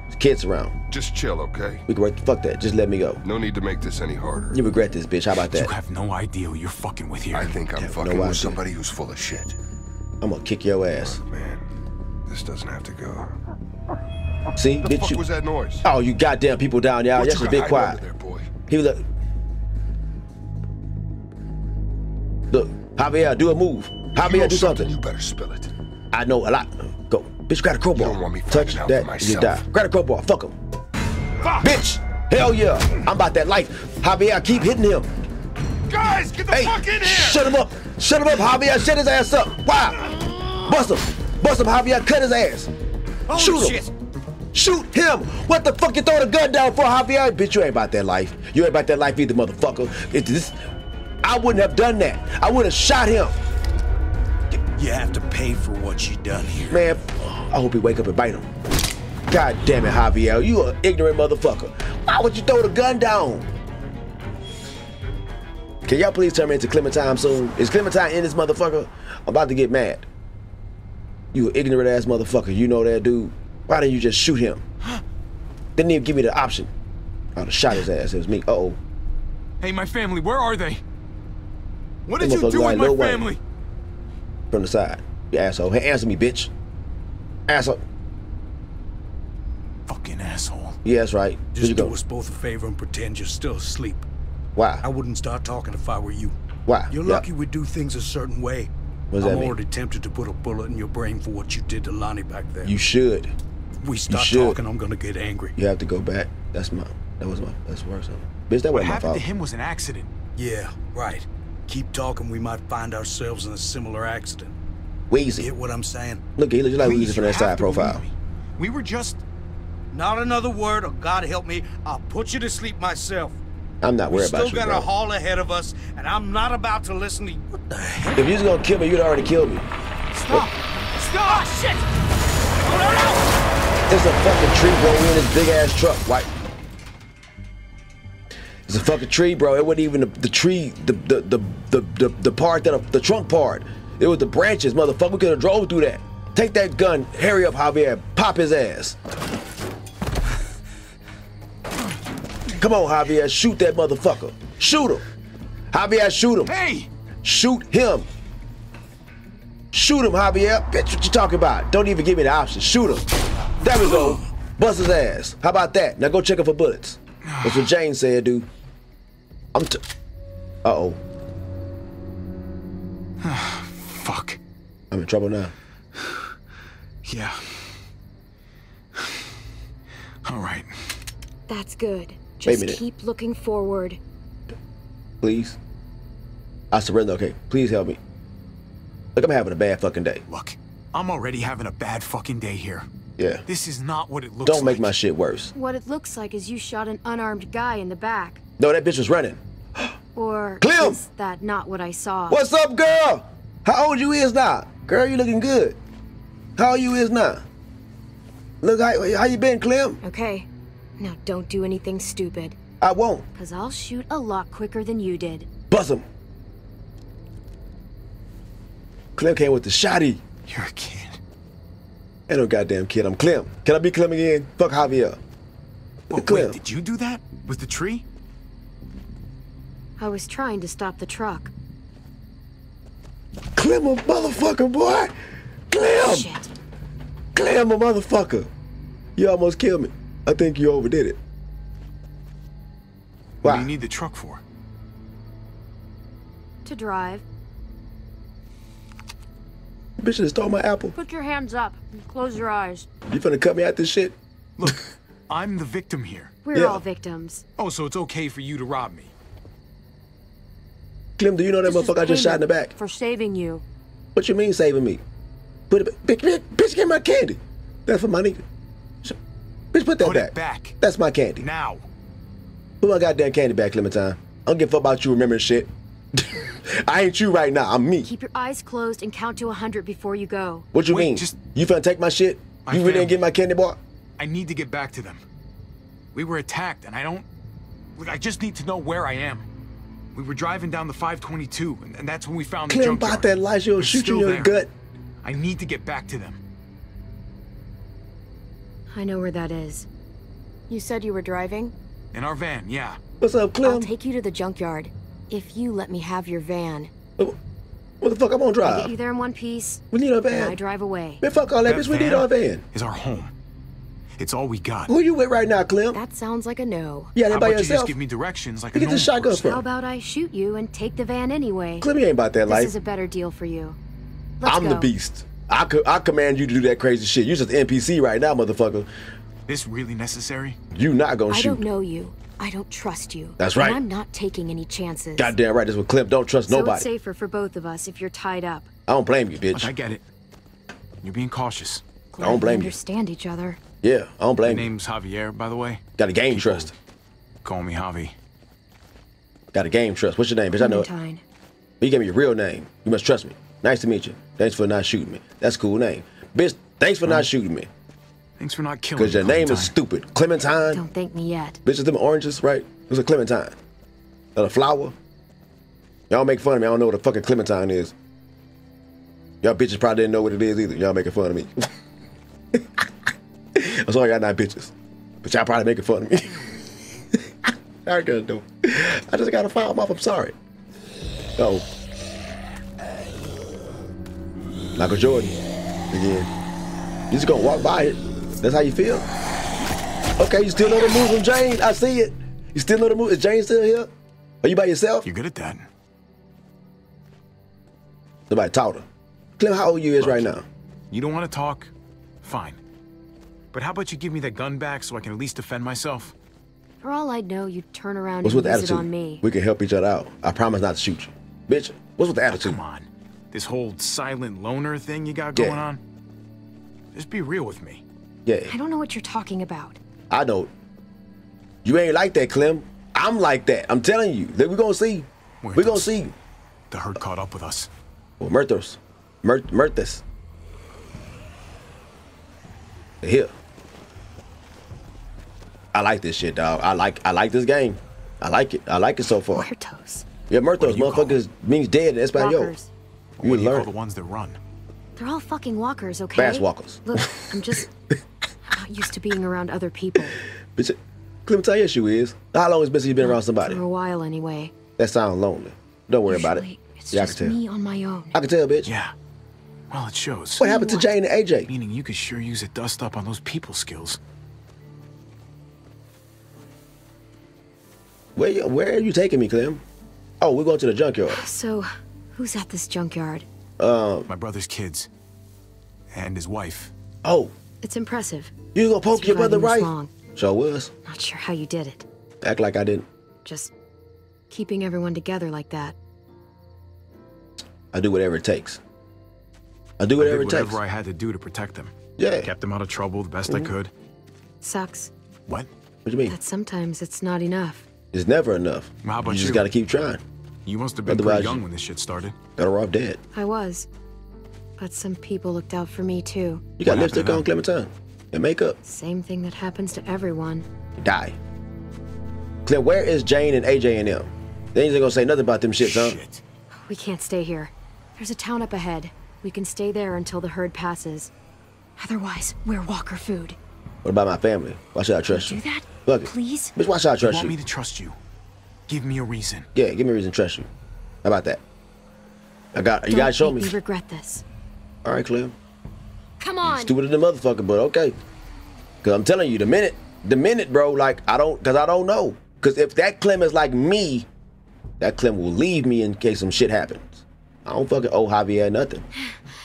There's kids around. Just chill, okay? We can work. Fuck that. Just let me go. No need to make this any harder. You regret this, bitch. How about that? You have no idea who you're fucking with here. I think I'm Have fucking no with idea. somebody who's full of shit. I'm gonna kick your ass. Oh, man, this doesn't have to go. See, The bitch. fuck You. was that noise? Oh, you goddamn people down there. What you should got be quiet. there, boy? He look. Look, Javier, do a move. Javier, do something. You better spill it. I know a lot. Go, bitch. Grab a crowbar. You don't want me Touch that, you die. Grab a crowbar. Fuck him. Bitch. Hell yeah. I'm about that life. Javier, keep hitting him. Guys, get the Hey, fuck in here! shut him up. Shut him up, Javier. Shut his ass up. Why? Bust him. Bust him, Javier. Cut his ass. Holy Shoot shit! him. Shoot him. What the fuck you throw the gun down for, Javier? Bitch, you ain't about that life. You ain't about that life either, motherfucker. It's this. I wouldn't have done that. I would have shot him. You have to pay for what you done here. Man, I hope he wake up and bite him. God damn it, Javier. You an ignorant motherfucker. Why would you throw the gun down? Can y'all please turn me into Clementine soon? Is Clementine in this motherfucker? I'm about to get mad. You an ignorant ass motherfucker. You know that dude. Why didn't you just shoot him? Didn't even give me the option. I would have shot his ass. It was me. Uh oh. Hey, my family, where are they? What Them did you motherfuckers do with like my Lil Wayne. family? From the side. You asshole. Hey, answer me, bitch. Asshole. Fucking asshole. Yeah, that's right. Here Just you do go. us both a favor and pretend you're still asleep. Why? I wouldn't start talking if I were you. Why? You're Yeah. lucky we do things a certain way. What does I'm that mean? already tempted to put a bullet in your brain for what you did to Lonnie back there. You should. If we start should. talking, I'm gonna get angry. You have to go back. That's my. That was my. That's worse. Bitch, that What wasn't my happened fault. to him was an accident. Yeah, right. Keep talking, we might find ourselves in a similar accident. Weezy. Get what I'm saying? Look, he looks like Please, Weezy from that have side profile. We were just. Not another word, or God help me, I'll put you to sleep myself. I'm not We worried about you, got bro. a haul ahead of us, and I'm not about to listen to you. What the heck? If you was gonna kill me, you'd already killed me. Stop! Stop! Oh, shit! Oh, no, no! There's a fucking tree bro. We in this big ass truck. White. It's a fucking tree, bro. It wasn't even the, the tree, the the, the the the the part that the trunk part. It was the branches, motherfucker. We could have drove through that. Take that gun, hurry up, Javier, pop his ass. Come on, Javier, shoot that motherfucker. Shoot him. Javier, shoot him. Hey! Shoot him. Shoot him, Javier. Bitch, what you talking about? Don't even give me the option. Shoot him. There we go. Bust his ass. How about that? Now go check him for bullets. That's what Jane said, dude. I'm t- Uh-oh. Fuck. I'm in trouble now. Yeah. All right. That's good. Wait a Just minute. keep looking forward. Please. I surrender, okay? Please help me. Look, I'm having a bad fucking day. Look, I'm already having a bad fucking day here. Yeah. This is not what it looks Don't like. make my shit worse. What it looks like is you shot an unarmed guy in the back. No, that bitch was running. Or Clem! is that not what I saw? What's up, girl? How old you is now? Girl, you looking good. How old you is now? Look, how, how you been, Clem? Okay. Now don't do anything stupid. I won't. Cause I'll shoot a lot quicker than you did. Buzz him. Clem came with the shotty. You're a kid. Ain't no goddamn kid. I'm Clem. Can I be Clem again? Fuck Javier. Well, Clem. wait, did you do that? With the tree? I was trying to stop the truck. Clem a motherfucker, boy. Clem. Shit. Clem a motherfucker. You almost killed me. I think you overdid it. What do you need the truck for? To drive. Bitch just stole my apple. Put your hands up and close your eyes. You finna cut me out this shit? Look, I'm the victim here. We're Yeah. all victims. Oh, so it's okay for you to rob me? Clem, do you know that This motherfucker I just shot in the payment back? For saving you. What you mean saving me? Put it back. Bitch, bitch, bitch, get my candy. That's for my nigga. Sh- Bitch, put that Put back. it back. That's my candy. Now. Put my goddamn candy back, Clementine. I don't give a fuck about you remembering shit. I ain't you right now. I'm me. Keep your eyes closed and count to a 100 before you go. What you Wait, mean? just- You finna take my shit? My you really family. ain't get my candy bar? I need to get back to them. We were attacked, and I don't. Look, I just need to know where I am. We were driving down the 522, and, and that's when we found the Clem junkyard. bought that lie. She'll shoot you in still your there. gut. I need to get back to them. I know where that is. You said you were driving? In our van, yeah. What's up, Clem? I'll take you to the junkyard. If you let me have your van. Uh, what the fuck I'm gonna I drive? get you there in one piece. We need a And I drive away. Man, fuck all that, bitch. We need our van. Is our home. It's all we got. Who you with right now, Clem? That sounds like a no. Yeah, How that by about you just give me directions like You a get the shotgun person? How about I shoot you and take the van anyway? Clem, you ain't about that life. This life. is a better deal for you. Let's I'm the beast. I could I command you to do that crazy shit. You just NPC right now, motherfucker. This really necessary? You not gonna I shoot. don't know you. I don't trust you. That's and right. I'm not taking any chances. Goddamn right. This with Clem. Don't trust so nobody. it's safer for both of us if you're tied up. I don't blame you, Look, I get it. You're being cautious. Glad don't we blame you. understand each other. Yeah, I don't My blame you. name's Javier, by the way. Got a game trust. Call me Javi. Got a game trust. What's your name, bitch? I know it. Clementine. You gave me your real name. You must trust me. Nice to meet you. Thanks for not shooting me. That's a cool name. Bitch, thanks for not shooting me. Thanks for not killing me. Because your name is stupid. Clementine. Don't thank me yet. Bitches, them oranges, right? It was a clementine. Not a flower. Y'all make fun of me. I don't know what a fucking clementine is. Y'all bitches probably didn't know what it is either. Y'all making fun of me. I'm sorry, y'all not bitches. But y'all probably making fun of me. I gotta do. I just gotta file them off. I'm sorry. Oh. Michael Jordan. Again. You just gonna walk by it. That's how you feel? Okay, you still know the move from Jane. I see it. You still know the move. Is Jane still here? Are you by yourself? You're good at that. Somebody taught her. Clem, how old you is right now? You don't want to talk? Fine. But how about you give me that gun back so I can at least defend myself? For all I'd know, you'd turn around What's and with the use it on attitude? me. We can help each other out. I promise not to shoot you. Bitch, what's with the attitude? Come on. This whole silent loner thing you got Yeah. going on? Just be real with me. Yeah, I don't know what you're talking about. I don't. You ain't like that, Clem. I'm like that. I'm telling you. That we gonna see. We're gonna see. The herd caught up with us. Well, Murthos. Mur- Murthus. They're here. I like this shit, dog. I like I like this game. I like it. I like it so far. Muertos. Yeah, Murthos, motherfuckers means dead in Espanol. Walkers. You What do you call learn. the ones that run? They're all fucking walkers, okay? Fast walkers. Look, I'm just not used to being around other people. Bitch, Clementine, yes, you is. How long has been since you been around somebody? For a while, anyway. That sounds lonely. Don't worry about it. It's Yeah, I just can tell. me on my own. I can tell, bitch. Yeah. Well, it shows. What happened to Jane and AJ? Meaning you could sure use a dust up on those people skills. Where where are you taking me, Clem? Oh, we're going to the junkyard. So, who's at this junkyard? Um, My brother's kids. And his wife. oh, It's impressive. you gonna poke your brother right? long. Sure was. Not sure how you did it. Act like I didn't. Just keeping everyone together like that. I do whatever it takes. I do I whatever did it takes. whatever I had to do to protect them. Yeah. Kept them out of trouble the best I Mhm. could. Sucks. What? What do you mean? That sometimes it's not enough. It's never enough. How about you just you? gotta keep trying. You must have been Otherwise, pretty young when this shit started. Better off dead. I was. But some people looked out for me too. You got What lipstick on. Clementine, and makeup. Same thing that happens to everyone. Die. Clem, where is Jane and AJ and them? They ain't gonna say nothing about them shits, huh? Shit. We can't stay here. There's a town up ahead. We can stay there until the herd passes. Otherwise, we're walker food. What about my family? Why should I trust you? Do you? that? Fuck it. Please? Bitch, why should I trust You trust want you? me to trust you? Give me a reason. Yeah, give me a reason to trust you. How about that? I got you Don't gotta show make me. me regret this. All right, Clem. Come on! Stupid as the motherfucker, but okay. Cause I'm telling you, the minute, the minute, bro, like I don't, cause I don't know. Cause if that Clem is like me, that Clem will leave me in case some shit happens. I don't fucking owe Javier nothing,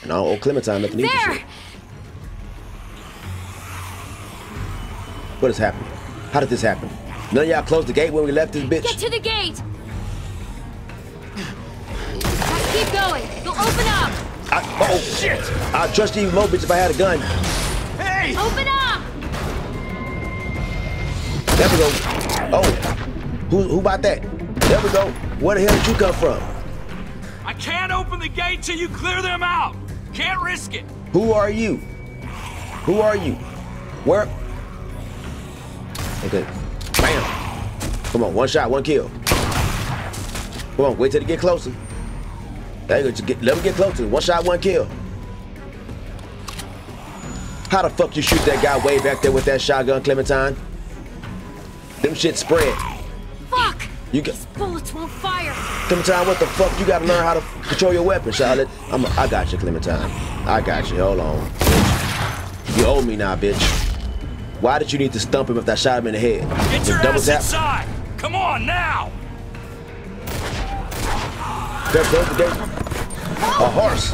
and I don't owe Clementine nothing either. There! Shit. What is happening? How did this happen? None of y'all closed the gate when we left this bitch. Get to the gate! Just keep going. You'll open up! I, oh shit! I'd trust you even more, bitch, if I had a gun. Hey! Open up! There we go. Oh, who who about that? There we go. Where the hell did you come from? I can't open the gate till you clear them out. Can't risk it. Who are you? Who are you? Where? Okay. Bam. Come on, one shot, one kill. Come on, wait till they get closer. There you go. Just get, let them get closer. One shot, one kill. How the fuck you shoot that guy way back there with that shotgun, Clementine? Them shit spread. Fuck! You got Bullets won't fire! Clementine, what the fuck? You gotta learn how to control your weapon, Charlotte. I'm a, I got you, Clementine. I got you. Hold on. You owe me now, bitch. Why did you need to stump him if I shot him in the head? Get your double ass tap. inside. Come on now. There, close the gate. A horse.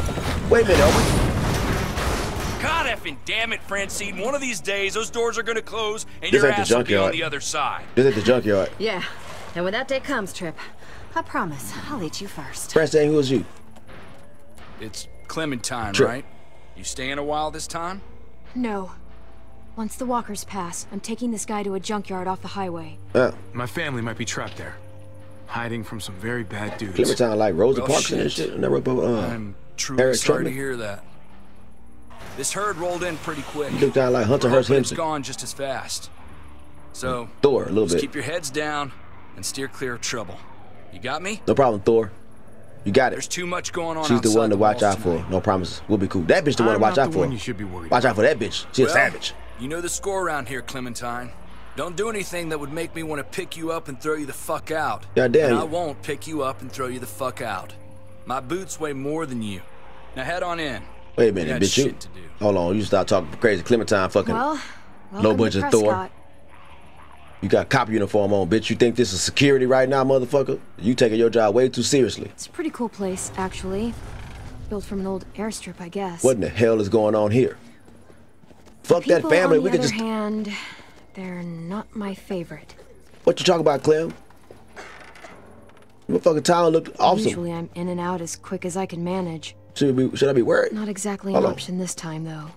Wait a minute, Owen. God effing damn it, Francine. One of these days, those doors are gonna close and This your ain't the ass will be on the other side. This is the junkyard. Yeah. And when that day comes, Tripp, I promise I'll eat you first. Francine, who is you? It's Clementine, Sure. right? You staying a while this time? No. Once the walkers pass, I'm taking this guy to a junkyard off the highway. Uh, My family might be trapped there. Hiding from some very bad dudes. Clementine like Rosa Well, Parks and shit. shit. Never up, uh, I'm truly Eric sorry to hear that. This herd rolled in pretty quick. You look down like Hunter Hearst hoping it's Henson. gone just as fast. So, Thor, a little just bit. keep your heads down and steer clear of trouble. You got me? No problem, Thor. You got it. There's too much going on She's the one to watch walls out for. No promises. We'll be cool. That bitch the one to watch out for. you should be worried Watch out for that bitch. She a savage. You know the score around here, Clementine. Don't do anything that would make me want to pick you up and throw you the fuck out. Yeah, damn And. I won't pick you up and throw you the fuck out. My boots weigh more than you. Now head on in. Wait a minute, got bitch. You, shit to do. hold on. You start talking crazy. Clementine fucking Well, low welcome to budget Thor. You got cop uniform on, bitch. You think this is security right now, motherfucker? You taking your job way too seriously. It's a pretty cool place, actually. Built from an old airstrip, I guess. What in the hell is going on here? Fuck that People, family. On We the could other just. hand, they're not my favorite. What you talking about, Clem? Your fucking town looked awesome. Usually I'm in and out as quick as I can manage. Should, we, should I be worried? Not exactly an on. option this time, though.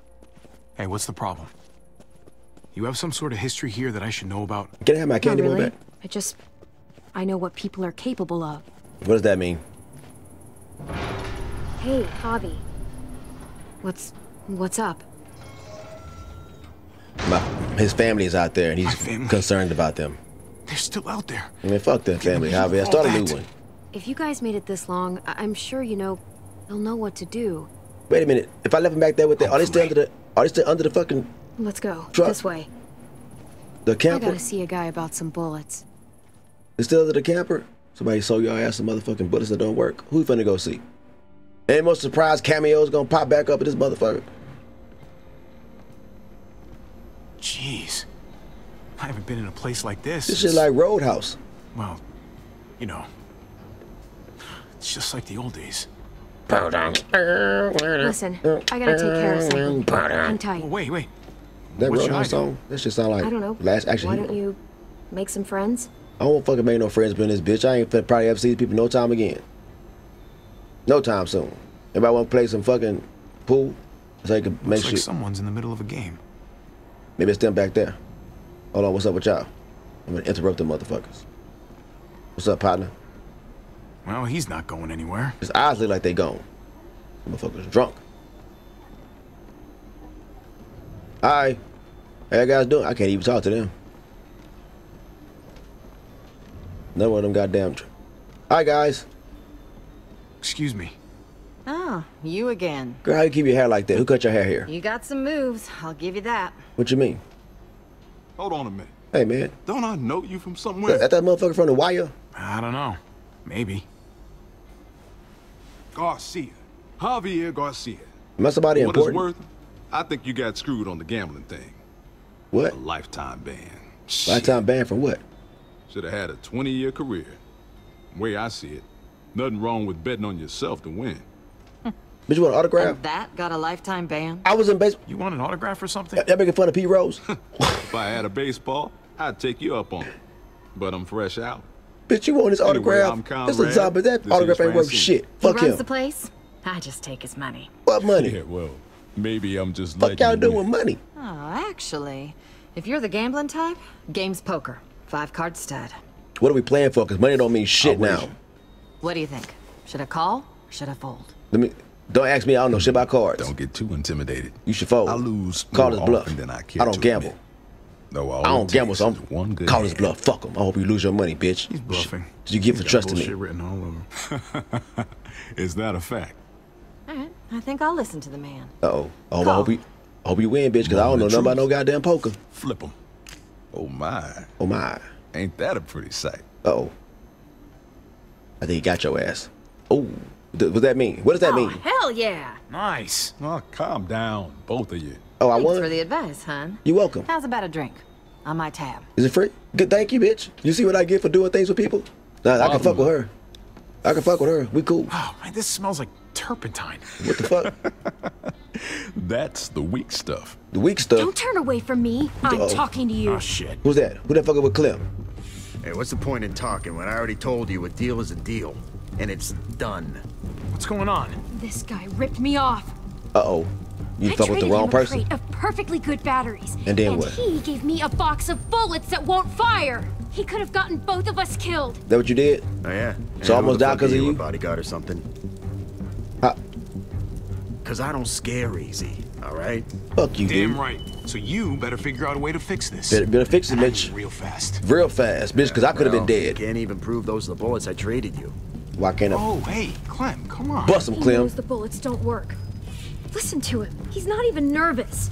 Hey, what's the problem? You have some sort of history here that I should know about? Can I have my Not candy really. back? I just... I know what people are capable of. What does that mean? Hey, Javi. What's... what's up? My, his family is out there, and he's concerned about them. They're still out there. I mean, fuck that family, Javier. Start a new one. If you guys made it this long, I- I'm sure you know they'll know what to do. Wait a minute. If I left them back there with that, are they still under the? Are they still under the fucking Let's go. Truck. This way. the camper. I gotta see a guy about some bullets. They still under the camper? Somebody sold your ass some motherfucking bullets that don't work. Who you finna go see? Any more surprise cameos gonna pop back up at this motherfucker? I haven't been in a place like this. This is like Roadhouse. Well, you know. It's just like the old days. Listen, I gotta take care of something. Hang tight. Oh, wait, wait. That What Roadhouse song? That shit sound like I don't know. last action Why don't you make some friends? I won't fucking make no friends being this bitch. I ain't probably ever see these people no time again. No time soon. Everybody wanna play some fucking pool? So they can make Looks like shit. someone's in the middle of a game. Maybe it's them back there. Hold on, what's up with y'all? I'm gonna interrupt the motherfuckers. What's up, partner? Well, he's not going anywhere. His eyes look like they gone. Motherfuckers drunk. Hi. How you guys doing? I can't even talk to them. None of them goddamn. Tr- Hi guys. Excuse me. Oh, you again. Girl, how you keep your hair like that? Who cut your hair here? You got some moves, I'll give you that. What you mean? Hold on a minute. Hey man. Don't I know you from somewhere? That, that motherfucker from the wire? I don't know. Maybe. Garcia. Javier Garcia. Am I somebody what important? worth, I think you got screwed on the gambling thing. What? A lifetime ban. Lifetime ban for what? Should have had a 20-year career. Way I see it, nothing wrong with betting on yourself to win. Bitch, you want an autograph? And that got a lifetime ban? I was in baseball. You want an autograph or something? Y'all making fun of Pete Rose? if I had a baseball, I'd take you up on it. But I'm fresh out. Bitch, you want his Anyway, autograph? I'm That's a Conrad. job, but that This autograph ain't worth Francine. shit. He Fuck runs him. the place? I just take his money. What money? Yeah, well, maybe I'm just Fuck y'all doing with money? Oh, actually, if you're the gambling type, game's poker. Five card stud. What are we playing for? Because money don't mean shit now. What do you think? Should I call or should I fold? Let me. Don't ask me. I don't know shit about cards. Don't get too intimidated. You should fold. I lose Call more his bluff. often than I care I don't to gamble. admit. No, I don't gamble, so I'm is one good call his hand. bluff. Fuck him. I hope you lose your money, bitch. He's bluffing. Did you give He's for got trusting bullshit me? written all over. is that a fact? All right, I think I'll listen to the man. Uh oh. I hope, I hope you. I hope you win, bitch. Because I don't know Moment nothing about no goddamn poker. Flip him. Oh my. Oh my. Ain't that a pretty sight? Uh oh. I think he got your ass. Oh. Th- What does that mean? What does that oh, mean? Hell yeah! Nice. Oh, calm down, both of you. Oh, I Thanks for the advice, hon. You're welcome. How's about a drink? On my tab. Is it free? Good. Thank you, bitch. You see what I get for doing things with people? Nah, I can fuck with her. I can fuck with her. We cool. Oh, man, this smells like turpentine. What the fuck? That's the weak stuff. The weak stuff. Don't turn away from me. I'm Uh-oh. talking to you. Oh, shit. Who's that? Who that fucking with Clem? Hey, what's the point in talking when I already told you a deal is a deal? And it's done. What's going on? This guy ripped me off. Uh oh. You I fuck with the traded wrong him person. a crate of perfectly good batteries. And then and what? he gave me a box of bullets that won't fire. He could have gotten both of us killed. That what you did? Oh, yeah? So And who almost the died fuck 'cause are of you? bodyguard or something? How- Because I don't scare easy, all right? Fuck you, Damn dude. right. So you better figure out a way to fix this. Better, better fix it, bitch. Real fast. Real fast, bitch, because I could have Well, been dead. Can't even prove those are the bullets I traded you. Why can't I? Oh, hey, Clem, come on. Bust him, He Clem. knows the bullets don't work. Listen to him. He's not even nervous.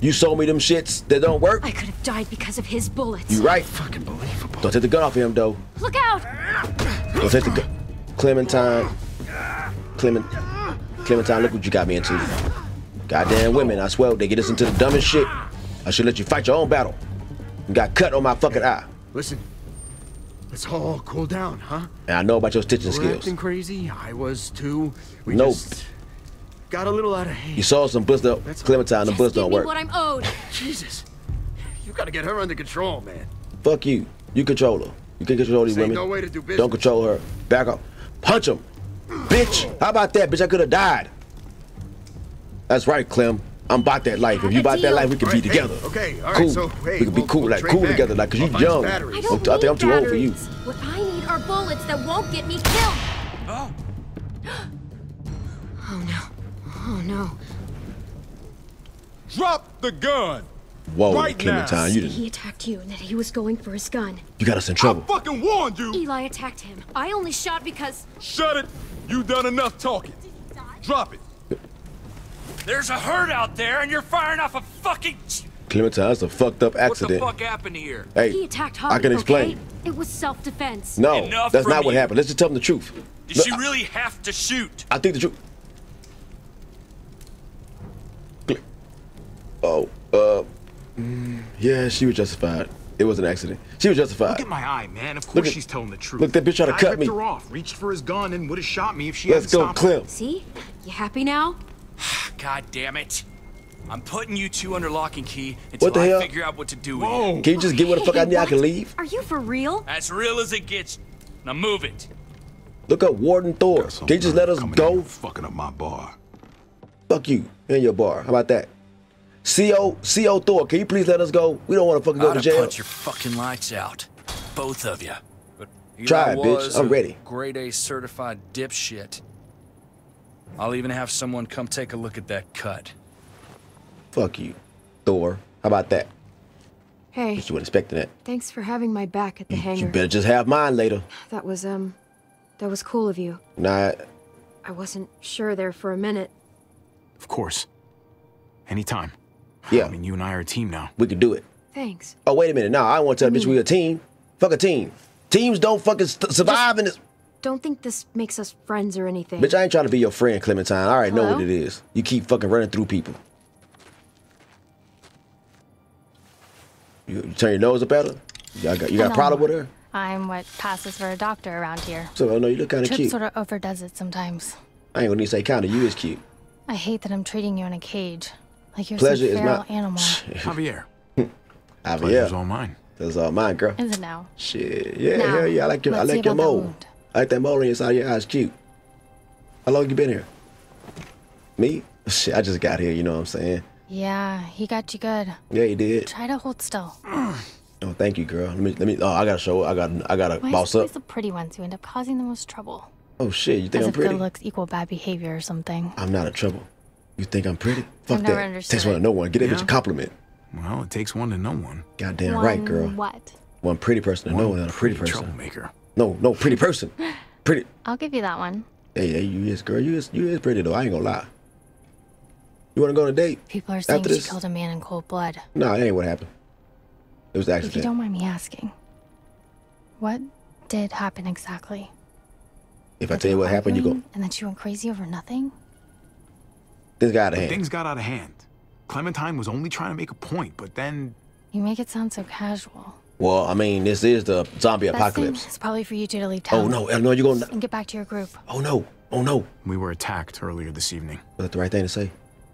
You sold me them shits that don't work. I could have died because of his bullets. You right. Fucking believable. Don't take the gun off him, though. Look out! Don't take the gun. Clementine. Clement. Clementine, look what you got me into. Goddamn women, I swear they get us into the dumbest shit. I should let you fight your own battle. You got cut on my fucking eye. Listen, let's all cool down, huh? And I know about your stitching We're skills. acting crazy. I was too. We Nope. just got a little out of hand. You saw some bullets, don't- Clementine, the Just bullets give don't me work. what I'm owed. Jesus, you gotta get her under control, man. Fuck you. You control her. You can't control these women. no way to do business. Don't control her. Back up. Punch him. Bitch. How about that, bitch? I could have died. That's right, Clem. I'm about that life. If you about that life, we can be Alright, hey, together. okay, alright, cool. so, hey, we can be we'll- cool, we'll like cool back. together, like, cause you I'll find some young. I I don't think need I'm too old for you. What I need are bullets that won't get me killed. Oh. Oh no. Oh no. Drop the gun! Whoa, Right Clementine, now. you didn't. He attacked you and that he was going for his gun. You got us in trouble. I Fucking warned you! Eli attacked him. I only shot because... Shut it! You've done enough talking. Drop it. There's a herd out there, and you're firing off a fucking. Clementine, that's a fucked up accident. What the accident. fuck happened here? Hey, he attacked I can explain. okay? It was self-defense. No, Enough that's from not what happened. Let's just tell them the truth. Did Look, she I- really have to shoot? I think the truth. Oh, uh, mm, yeah, she was justified. It was an accident. She was justified. Look at my eye, man. Of Look course at- she's telling the truth. look, that bitch tried to I cut ripped me. her off, reached for his gun, and would have shot me if she Let's hadn't go, stopped Clem. See? You happy now? God damn it. I'm putting you two under lock and key until What the I hell? figure out what to do Whoa. Can you just get where the fuck I need? I can leave. Are you for real? As real as it gets. Now move it. Look up Warden Thor. Can you just let us go? Fucking up my bar. Fuck you and your bar. How about that? Co Co Thor, can you please let us go? We don't want to fucking go I'd to jail. punch your fucking lights out. Both of you. But Eli Try it, bitch. I'm ready. Grade A certified dipshit. I'll even have someone come take a look at that cut. Fuck you, Thor. How about that? Hey, But you weren't expecting that. thanks for having my back at the hangar. You hangar. better just have mine later. That was, um, that was cool of you. Nah, I wasn't sure there for a minute. Of course. Anytime. Yeah. I mean, you and I are a team now. we could do it. Thanks. Oh, wait a minute. No, I don't want to tell the bitch we a team. Fuck a team. Teams don't fucking st- survive in this. Don't think this makes us friends or anything. Bitch, I ain't trying to be your friend, Clementine. I already know what it is. You keep fucking running through people. You, you turn your nose up at her? You got, you got a problem with her? I'm what passes for a doctor around here. So, I know you look kind of Tripp cute. sort of overdoes it sometimes. I ain't gonna need to say kind of. You is cute. I hate that I'm treating you in a cage. Like you're Pleasure some is feral my- animal. Javier. Ah, Pleasure's yeah. all mine. That's all mine, girl. Is it now? Shit. Yeah, Now, hell yeah. I like your, I like your about that mole. wound. I like that mole on your side of your eyes. Cute. How long you been here? Me? Shit, I just got here. You know what I'm saying? Yeah, he got you good. Yeah, he did. Try to hold still. Oh, thank you, girl. Let me, let me. Oh, I gotta show. I got, I gotta Why is boss it always up. the pretty ones who end up causing the most trouble? Oh shit, you think As I'm if pretty? good looks equal bad behavior or something. I'm not a trouble. You think I'm pretty? Fuck never that. understood Takes one to know one. Get that bitch a compliment. Well, it takes one to know one. Goddamn One right, girl. What? One pretty person to know One another pretty pretty person. troublemaker. No, no, pretty person. Pretty. I'll give you that one. Hey, hey, you is girl. You is, you is pretty though. I ain't gonna lie. You wanna go on a date? People are saying After she this? killed a man in cold blood. No, that ain't what happened. It was an If you don't mind me asking, what did happen exactly? If I tell you what happened, you go. And then she went crazy over nothing? This got out of But hand. things got out of hand. Clementine was only trying to make a point, but then You make it sound so casual. Well, I mean, this is the zombie Best apocalypse. thing is probably for you two to leave town. Oh no, no, you're gonna? And get back to your group. Oh no, oh no. we were attacked earlier this evening. Was that the right thing to say?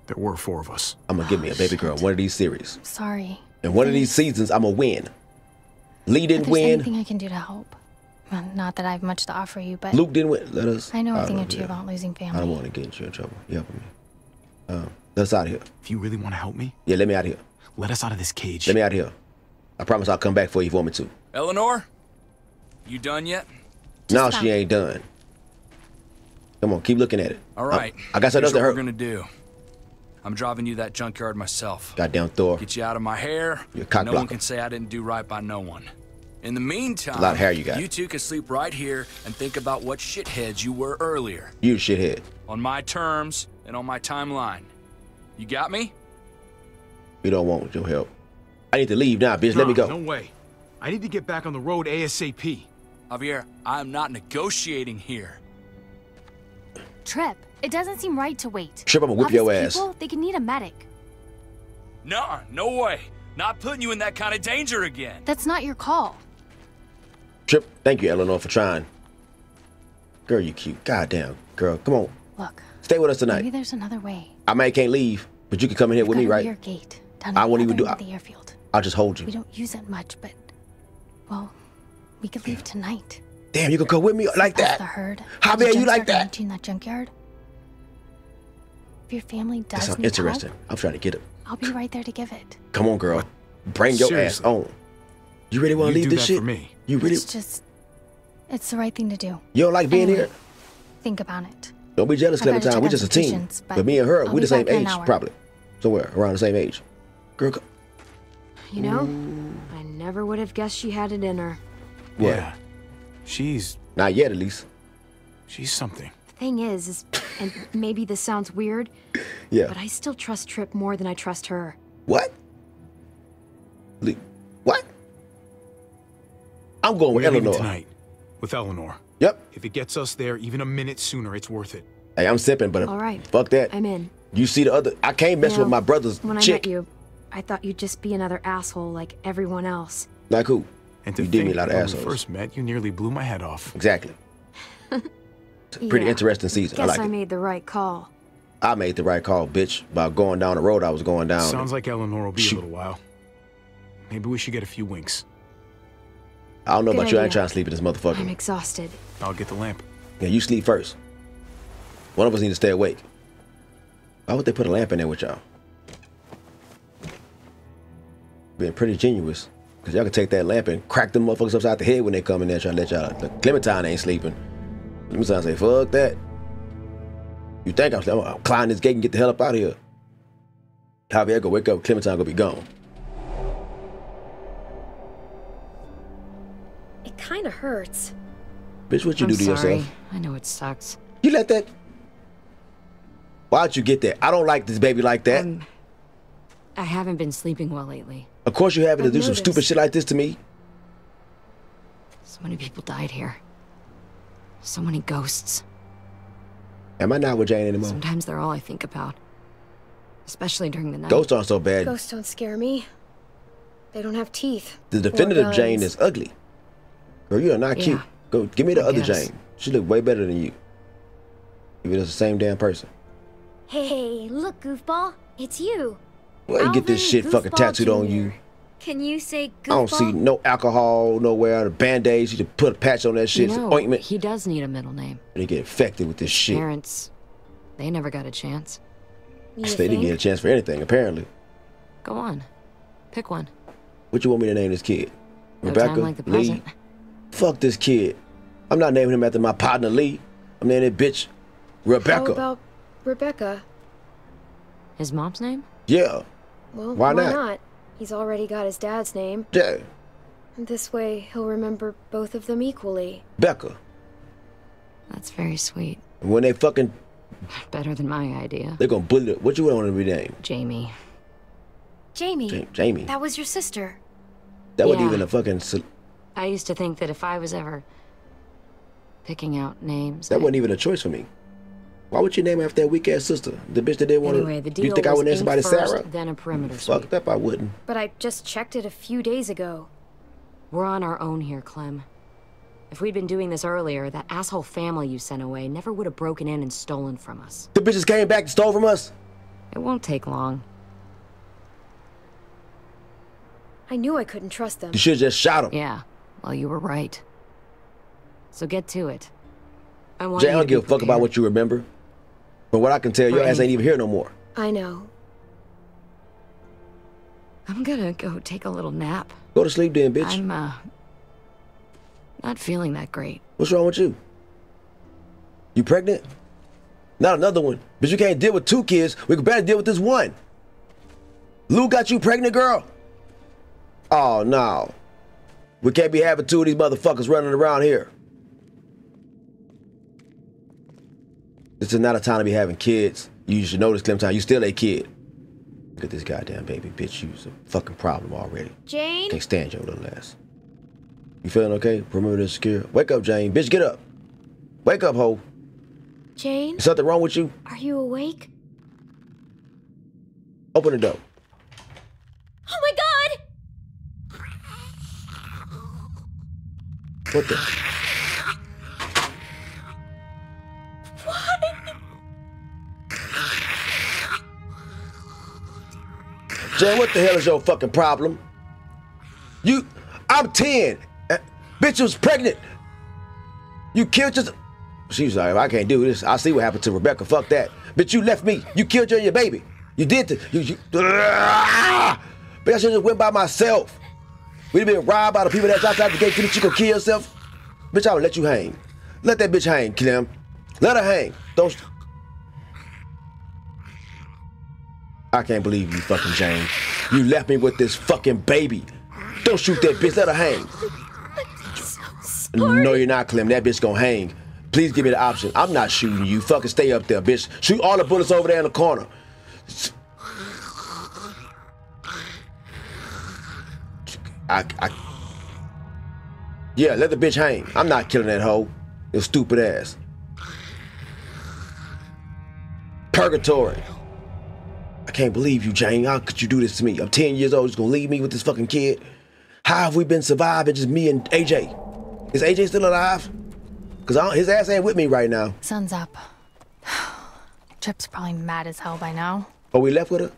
There were four of us. I'm gonna give me a baby girl in one of these series. Sorry. In one of these seasons, I'm gonna win. Lee If didn't there's win. anything I can do to help. Well, not that I have much to offer you, but Luke didn't win. Let us. I know a I thing don't or two yeah. about losing family. I don't want to get you in trouble. You helping me? Um, let us out of here. If you really want to help me, Yeah, let me out of here. let us out of this cage. Let me out of here. I promise I'll come back for you if you want me to. Eleanor? You done yet? no, about. she ain't done. Come on, keep looking at it. All right. I, I got something else Here's to what we're gonna do. I'm driving you that junkyard myself. Goddamn Thor. Get you out of my hair. You're cock no one can say I didn't do right by no one. In the meantime, A lot of hair you got. You two can sleep right here and think about what shitheads you were earlier. You shithead. On my terms and on my timeline. You got me? We don't want your help. I need to leave now, bitch. Let me No, go. No way. I need to get back on the road ASAP. Javier, I'm not negotiating here. Tripp, it doesn't seem right to wait. Tripp, I'ma whip All these your ass. People, they can need a medic. Nuh-uh, no way. Not putting you in that kind of danger again. That's not your call. Tripp, thank you, Eleanor, for trying. Girl, you cute. Goddamn, girl. Come on. Look, Stay with us tonight. maybe there's another way. I might can't leave, but you can come in here with me, right? rear gate down I the won't other even do- end I- the airfield. I'll just hold you. We don't use it much, but well, we could leave tonight. Damn, you can come with me like Past The that. herd. How The bad you like that? In that junkyard. If your family That does sounds need interesting. help, I'm trying to get it. I'll be right there to give it. Come on, girl. Bring your Seriously. ass on. You really want to You leave do this that shit? for me. You really? It's just, it's the right thing to do. You don't like being Anyway, here? Think about it. Don't be jealous, I gotta Clementine. We're just a team. But, but me and her, I'll we're the same back in an age, hour. probably. Somewhere around the same age. Girl, co- You know, mm. I never would have guessed she had it in her. What? Yeah. She's Not yet, at least. she's something. The Thing is, is, and maybe this sounds weird, Yeah. but I still trust Tripp more than I trust her. What? Le- What? I'm going with We're leaving Eleanor. tonight with Eleanor. Yep. If it gets us there even a minute sooner, it's worth it. Hey, I'm sipping, but All right. fuck that. I'm in. You see the other? I can't mess You know, with my brother's When chick. I met you, I thought you'd just be another asshole like everyone else. Like who? And to you did me a think lot of when assholes. we first met, you nearly blew my head off. Exactly. It's a pretty Yeah. interesting season. Guess I like I it. made the right call. I made the right call, bitch, by going down the road I was going down. Sounds like Eleanor will be Shoot. a little while. Maybe we should get a few winks. I don't know Good about you. I ain't idea. trying to sleep in this motherfucker. I'm exhausted. I'll get the lamp. Yeah, you sleep first. One of us need to stay awake. Why would they put a lamp in there with y'all? Being pretty genuous. Because y'all can take that lamp and crack them motherfuckers upside the head when they come in there trying to let y'all. Look, Clementine ain't sleeping. Clementine say, fuck that. You think I'm, I'm, I'm climb this gate and get the hell up out of here. Javier go wake up, Clementine gonna be gone. It kind of hurts. Bitch, what you I'm do to sorry. yourself? I know it sucks. You let that. Why'd you get that? I don't like this baby like that. Um, I haven't been sleeping well lately. Of course you're having to I've do some stupid shit like this to me. So many people died here. So many ghosts. Am I not with Jane anymore? Sometimes they're all I think about. Especially during the night. Ghosts aren't so bad. Ghosts don't scare me. They don't have teeth. The or definitive Jane is ugly. Girl, you are not cute. Yeah. Go give me the I other guess. Jane. She look way better than you. If it was the same damn person. Hey, look, goofball. It's you. Where you get this shit fucking tattooed on you? Can you say goofball? I don't see no alcohol nowhere. The band-aids, you just put a patch on that shit. You It's ointment. he does need a middle name. They get infected with this shit. Parents, they never got a chance. they didn't get a chance for anything, apparently. Go on. Pick one. What you want me to name this kid? No Rebecca? like Lee? present. Fuck this kid. I'm not naming him after my partner Lee. I'm naming that bitch Rebecca. How about Rebecca? His mom's name? Yeah. Well, Why why, not? not? He's already got his dad's name. Yeah. This way, he'll remember both of them equally. Becca. That's very sweet. When they fucking Better than my idea. they're gonna bully the, what you want to be named? Jamie. Jamie. Ja- Jamie. That was your sister. That wasn't even a fucking I used to think that if I was ever picking out names. that wasn't even a choice for me. Why would you name her after that weak ass sister? The bitch that didn't want to. Anyway, the deal you think I would name ink somebody first, Sarah? then a perimeter sweep. Fucked up, I wouldn't. But I just checked it a few days ago. We're on our own here, Clem. If we'd been doing this earlier, that asshole family you sent away never would have broken in and stolen from us. The bitches came back and stole from us. It won't take long. I knew I couldn't trust them. You should have just shot them. Yeah, well, you were right. So get to it. I want Jay, I don't give a fuck about what you remember. But what I can tell, your ass ain't even here no more. I know. I'm gonna go take a little nap. Go to sleep then, bitch. I'm, uh, not feeling that great. What's wrong with you? You pregnant? Not another one. But you can't deal with two kids. We can better deal with this one. Lou got you pregnant, girl? Oh, no. We can't be having two of these motherfuckers running around here. This is not a time to be having kids. You should know this, Clementine. You still a kid. Look at this goddamn baby, bitch. You's a fucking problem already. Jane? Can't stand your little ass. You feeling okay? This secure. Wake up, Jane. Bitch, get up. Wake up, hoe. Jane? Is something wrong with you? Are you awake? Open the door. Oh my god! What the? What the hell is your fucking problem? You, I'm 10. Uh, bitch was pregnant. You killed your. She's like, I can't do this. I see what happened to Rebecca. Fuck that. Bitch, you left me. You killed your, your baby. You did the. You, you! Bitch, I should just went by myself. We'd been robbed by the people that's outside the gate. Couldn't you go kill yourself? Bitch, I would let you hang. Let that bitch hang, Clem. Let her hang. Don't. I can't believe you fucking James. You left me with this fucking baby. Don't shoot that bitch. Let her hang. No, you're not, Clem. That bitch gonna hang. Please give me the option. I'm not shooting you. Fucking stay up there, bitch. Shoot all the bullets over there in the corner. I, I, yeah, let the bitch hang. I'm not killing that hoe. Your stupid ass. Purgatory. I can't believe you, Jane. How could you do this to me? I'm 10 years old. Just gonna leave me with this fucking kid. How have we been surviving? Just me and AJ. Is AJ still alive? Cause I don't, his ass ain't with me right now. Sun's up. Tripp's probably mad as hell by now. Are we left with her?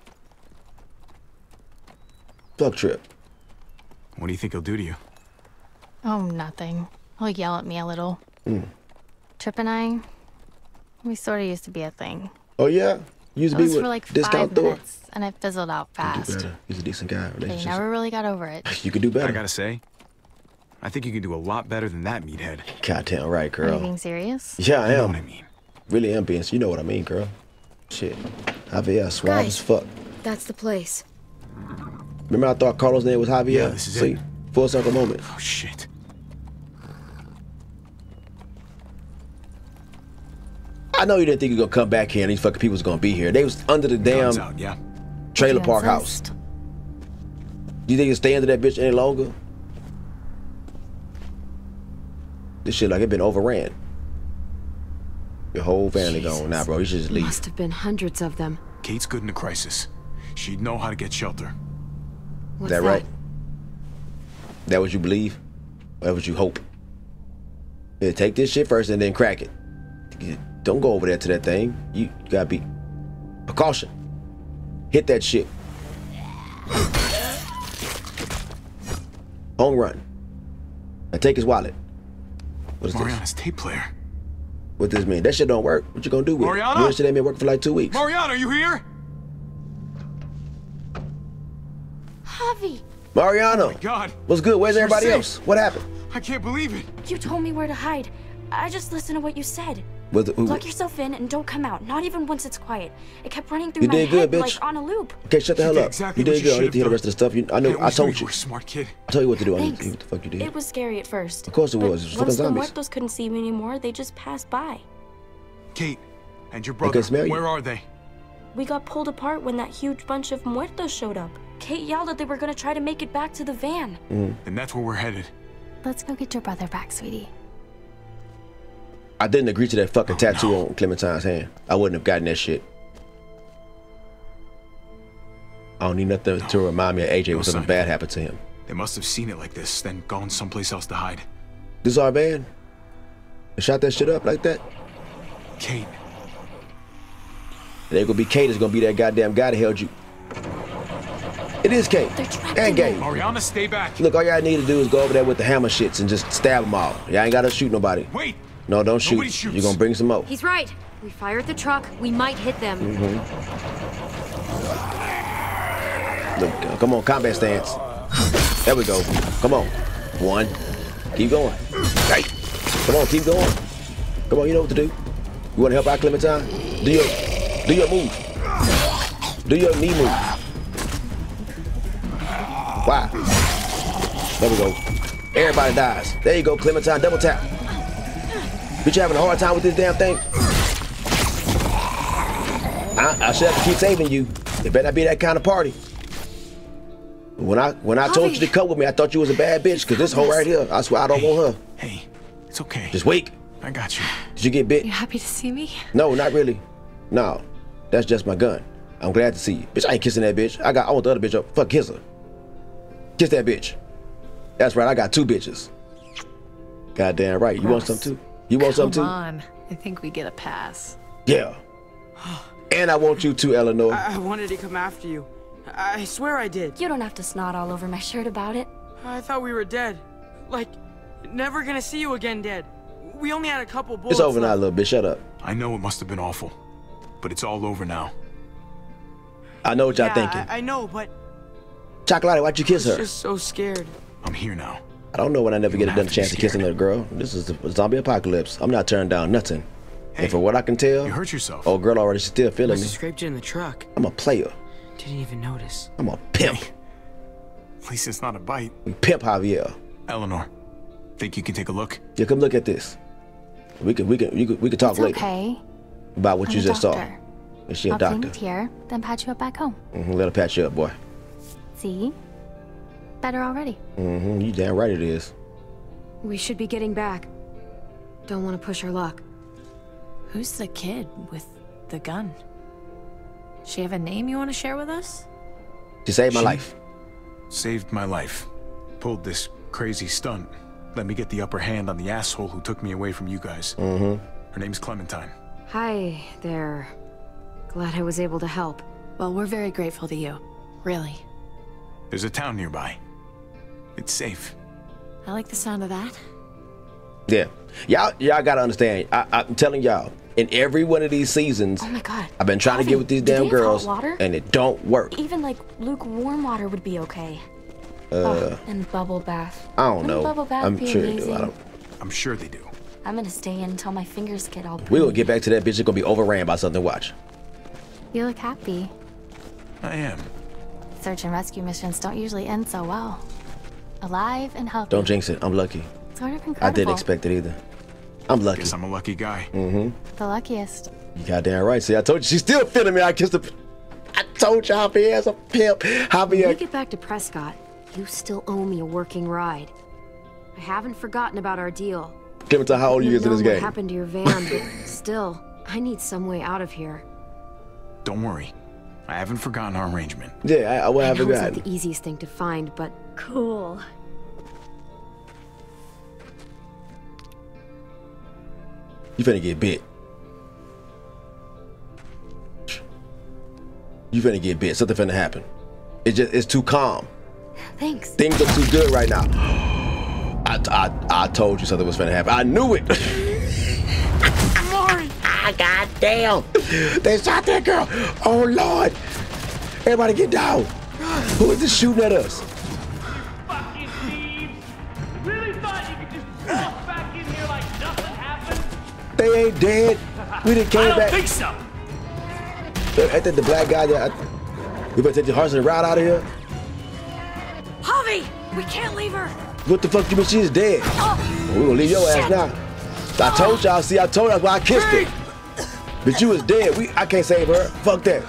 Fuck Tripp. What do you think he'll do to you? Oh, nothing. He'll yell at me a little. Mm. Tripp and I, we sort of used to be a thing. Oh yeah, you used It to be was with for like discount five store. minutes, and it fizzled out fast. He's a decent guy. They never really got over it. You could do better. I gotta say, I think you can do a lot better than that, meathead. Goddamn right, girl. Are you girl. being serious? Yeah, I You know am. what I mean. Really am being. You know what I mean, girl. Shit. Javier, suave as fuck. That's the place. Remember I thought Carlos' name was Javier? Yeah, this is See? it. Full circle moment. Oh shit. I know you didn't think you were gonna come back here and these fucking people was gonna be here. They was under the damn out, yeah. trailer You park house. Do you think you stay under that bitch any longer? This shit like it been overran. Your whole family gone now, bro. You should just leave. Must have been hundreds of them. Kate's good in a crisis. She'd know how to get shelter. What's that right? That what you believe? Or that what you hope? Yeah, take this shit first and then crack it. You- Don't go over there to that thing. You, you gotta be precaution. Hit that shit. Home run. Now take his wallet. What is this? Mariana's tape player. What does this mean? That shit don't work. What you gonna do with Mariana? it? Your shit ain't been working for like two weeks. Mariana, are you here? Javi, Mariana, oh God. what's good? Where's You're everybody safe. else? What happened? I can't believe it. you told me where to hide. I just listened to what you said. Was it- who- uh, Lock yourself in and don't come out, not even once it's quiet. It kept running through You my did head good, bitch. like on a loop. Okay, shut the You hell up. exactly you what did you good. I need should've to hear the rest of the stuff. You, I know. Hey, I told you. were a smart kid. I told you what to do. I need to hear what the fuck you did. It was scary at first. Of course it was. It was fucking once the zombies. muertos couldn't see me anymore, they just passed by. Kate and your brother. can you. Where are they? We got pulled apart when that huge bunch of muertos showed up. Kate yelled that they were gonna try to make it back to the van. Mm. And that's where we're headed. Let's go get your brother back, sweetie. I didn't agree to that Oh, fucking tattoo on Clementine's hand. I wouldn't have gotten that shit. I don't need nothing to remind me of AJ when something son. bad happened to him. They must have seen it like this, then gone someplace else to hide. This is our band. They shot that shit up like that. Kate. And they gonna be Kate is gonna be that goddamn guy that held you. It is Kate. And Gabe. Mariana, stay back. Look, all y'all need to do is go over there with the hammer shits and just stab them all. Y'all ain't gotta shoot nobody. Wait. No, don't shoot. Shoots. You're gonna bring some more. He's right. We fire at the truck, we might hit them. Look, uh, come on, combat stance. There we go. Come on. One. Keep going. Hey. Come on, keep going. Come on, you know what to do. You wanna help out Clementine? Do your do your move. Do your knee move. Why? There we go. Everybody dies. There you go, Clementine. Double tap. Bitch, you having a hard time with this damn thing? I, I should have to keep saving you. It better not be that kind of party. When I when I told you to come with me, I thought you was a bad bitch. Cause this hoe right here, I swear I don't want her. Hey, it's okay. Just wake. I got you. Did you get bit? You happy to see me? No, not really. No, that's just my gun. I'm glad to see you, bitch. I ain't kissing that bitch. I got I want the other bitch up. Fuck kiss her. Kiss that bitch. That's right. I got two bitches. Goddamn right. You want some too? You want some Come too? on. I think we get a pass. Yeah. And I want you too, Eleanor. I, I wanted to come after you. I I swear I did. You don't have to snot all over my shirt about it. I thought we were dead. Like, never gonna see you again dead. We only had a couple bullets. It's over now, left. little bitch. Shut up. I know it must have been awful, but it's all over now. I know what y'all yeah, thinking. I, I know, but Chocolate, why'd you kiss her? I her? was just so scared. I'm here now. I don't know when I never get don't another have to be chance to kiss scared. another girl. This is the zombie apocalypse. I'm not turning down nothing. and for what I can tell, You hurt yourself. oh girl already still feeling Must me. have scraped you in the truck. I'm a player. Didn't even notice. I'm a pimp. At least it's not a bite. We pimp Javier. Eleanor, think you can take a look? Yeah, come look at this. We can we can we can, we can talk It's later okay. about what I'm you a just saw. Is she a I'll clean doctor? it here, then patch you up back home. hmm let her patch you up, boy. See? Better already. Mm-hmm. You damn right it is. We should be getting back. Don't want to push our luck. Who's the kid with the gun? She have a name you want to share with us? She saved my She- life. Saved my life. Pulled this crazy stunt. Let me get the upper hand on the asshole who took me away from you guys. Mm-hmm. Her name's Clementine. Hi there. Glad I was able to help. Well, we're very grateful to you. Really. There's a town nearby. It's safe. I like the sound of that. Yeah, y'all y'all gotta understand. I, I'm telling y'all, in every one of these seasons, Oh my god. I've been trying to get with these damn girls, water? and it don't work. Even like lukewarm water would be okay. Uh, oh, and bubble bath. I don't Wouldn't know. Bubble bath I'm be sure they amazing? do. I don't. I'm sure they do. I'm gonna stay in until my fingers get all We gonna get back to that bitch. It's gonna be overran by something. Watch. You look happy. I am. Search and rescue missions don't usually end so well. Alive and healthy. Don't jinx it. I'm lucky. Sort of incredible. I didn't expect it either. I'm lucky. Guess I'm a lucky guy. Mm-hmm. The luckiest. You goddamn right. See, I told you. She's still feeling me. I kissed her. I told you Javier's a pimp. When we Javier. get back to Prescott, you still owe me a working ride. I haven't forgotten about our deal. Clementine, how old are you You is in know this what game? happened to your van, but still, I need some way out of here. Don't worry. I haven't forgotten our arrangement. Yeah, I, I will I have know it's forgotten. not the easiest thing to find, but cool. You finna get bit. You finna get bit. Something finna happen. It just it's too calm. Thanks. Things are too good right now. I, I, I told you something was finna happen. I knew it. Mari! Ah, goddamn. They shot that girl. Oh, Lord. Everybody get down. Who is this shooting at us? They ain't dead. We didn't I came don't back. think so. I think the black guy that I, we better take the horse and ride out of here. Javi! We can't leave her! What the fuck you mean she's dead? Oh, oh, we gonna leave your ass now. I told y'all, see, I told y'all why I kissed her. But you was dead. We I can't save her. Fuck that.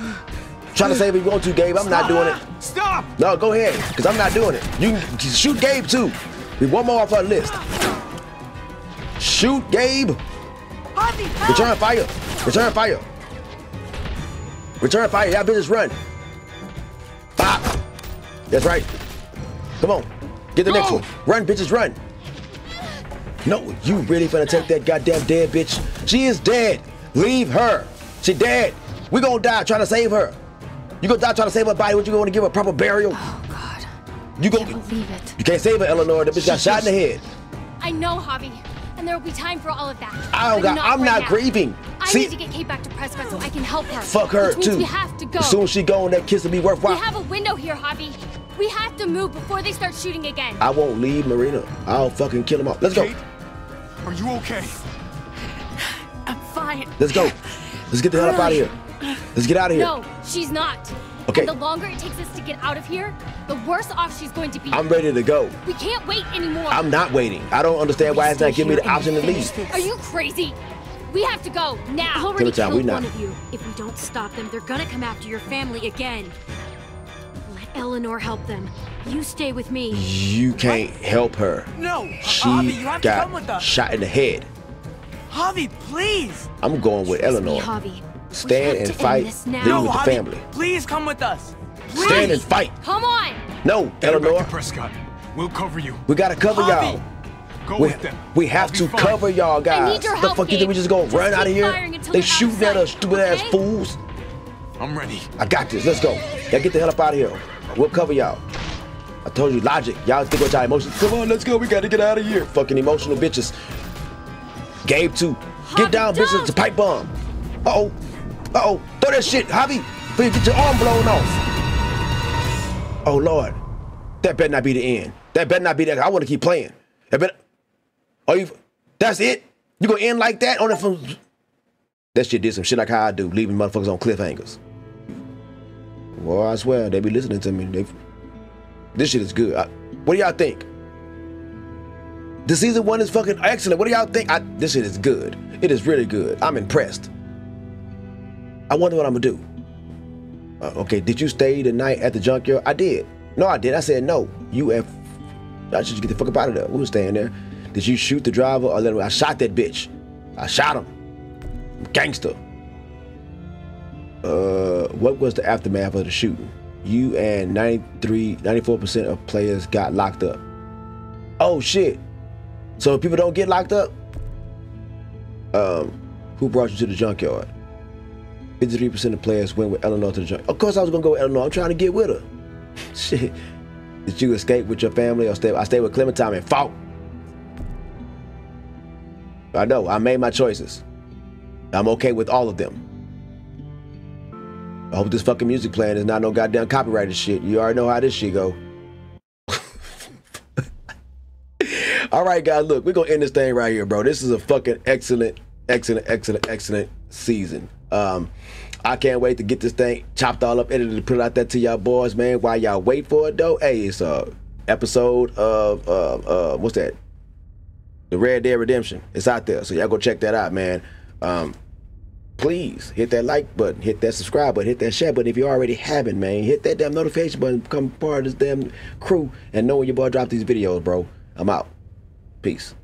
Try to save her if you want to, Gabe. I'm not doing it. Stop! No, go ahead, because I'm not doing it. You can shoot Gabe too. We one more off our list. Shoot Gabe. Return fire. Return fire. Return fire. Y'all bitches run. Bop. That's right. Come on. Get the next one. Run, bitches, run. No, you really finna take that goddamn dead bitch? She is dead. Leave her. She dead. We gonna die trying to save her. You gonna die trying to save her body? What you gonna give her a proper burial? Oh God. You gonna? Believe it. You can't save her, Eleanor. The bitch got shot in the head. I know, Javi, and there will be time for all of that. I don't But got. I'm right not now. grieving. I See, need to get Kate back to Prescott so I can help her. fuck her Which means too. We have to go. As soon as she go, that kiss will be we have a window here, Javi. We have to move before they start shooting again. I won't leave Mariana. I'll fucking kill them all. Let's go. Are you okay? I'm fine. Let's go. Let's get the hell up out of here. Let's get out of here. No, she's not. Okay. And the longer it takes us to get out of here, the worse off she's going to be. I'm ready to go. We can't wait anymore. I'm not waiting. I don't understand why it's not giving me the option to leave. Are you crazy? We have to go now. I've already Clementine, killed we one of you. If we don't stop them, they're gonna come after your family again. Let Eleanor help them. You stay with me. You can't help her. No, uh, She Javi, you have to got come with us. shot in the head. Javi, please. I'm going with Eleanor. Javi. Stand and fight. this now. Leave No, with the Javi, family. please come with us. Please. Stand and fight. Come on. No, Get her back Eleanor. to Prescott. We'll cover you. We gotta cover Javi, y'all. Go We, with them. we have to fine. cover y'all guys. need your the help, fuck you think we Gabe. just gonna Just run out of here? They they're shooting at us, stupid ass fools. I'm ready. I got this. Let's go. Gotta get the hell up out of here. We'll cover y'all. I told you, logic. Y'all think with y'all emotions. Come on, let's go. We gotta get out of here. Fucking emotional bitches. Gabe too. Get down, bitches. It's a pipe bomb. Uh oh. Uh oh. Throw that shit, Javi. Before you get your arm blown off. Oh Lord. That better not be the end. That better not be that. I want to keep playing. That better. Oh, you. That's it. You gonna end like that on the from? That shit did some shit like how I do, leaving motherfuckers on cliffhangers. Well, I swear they be listening to me. They, this shit is good. I, what do y'all think? The season one is fucking excellent. What do y'all think? I, this shit is good. It is really good. I'm impressed. I wonder what I'm gonna do. Uh, okay, did you stay the night at the junkyard? I did. No, I did. I said no. You and I should get the fuck up out of there. We was staying there. Did you shoot the driver or let him? I shot that bitch. I shot him. Gangster. Uh, what was the aftermath of the shooting? You and 93, 94% of players got locked up. Oh shit. So people don't get locked up, um, who brought you to the junkyard? 53% of players went with Eleanor to the junkyard. Of course I was gonna go with Eleanor. I'm trying to get with her. shit. Did you escape with your family or stay? I stayed with Clementine and fought. I know. I made my choices. I'm okay with all of them. I hope this fucking music playing is not no goddamn copyrighted shit. You already know how this shit go. all right, guys, look, we're gonna end this thing right here, bro. This is a fucking excellent, excellent, excellent, excellent season. Um, I can't wait to get this thing chopped all up, edited, put it out there to y'all boys, man. While y'all wait for it, though, hey, it's a episode of uh, uh, what's that? The Red Dead Redemption. It's out there, so y'all go check that out, man. Um, please hit that like button, hit that subscribe button, hit that share button if you already haven't, man. Hit that damn notification button, become part of this damn crew, and know when your boy drop these videos, bro. I'm out. Peace.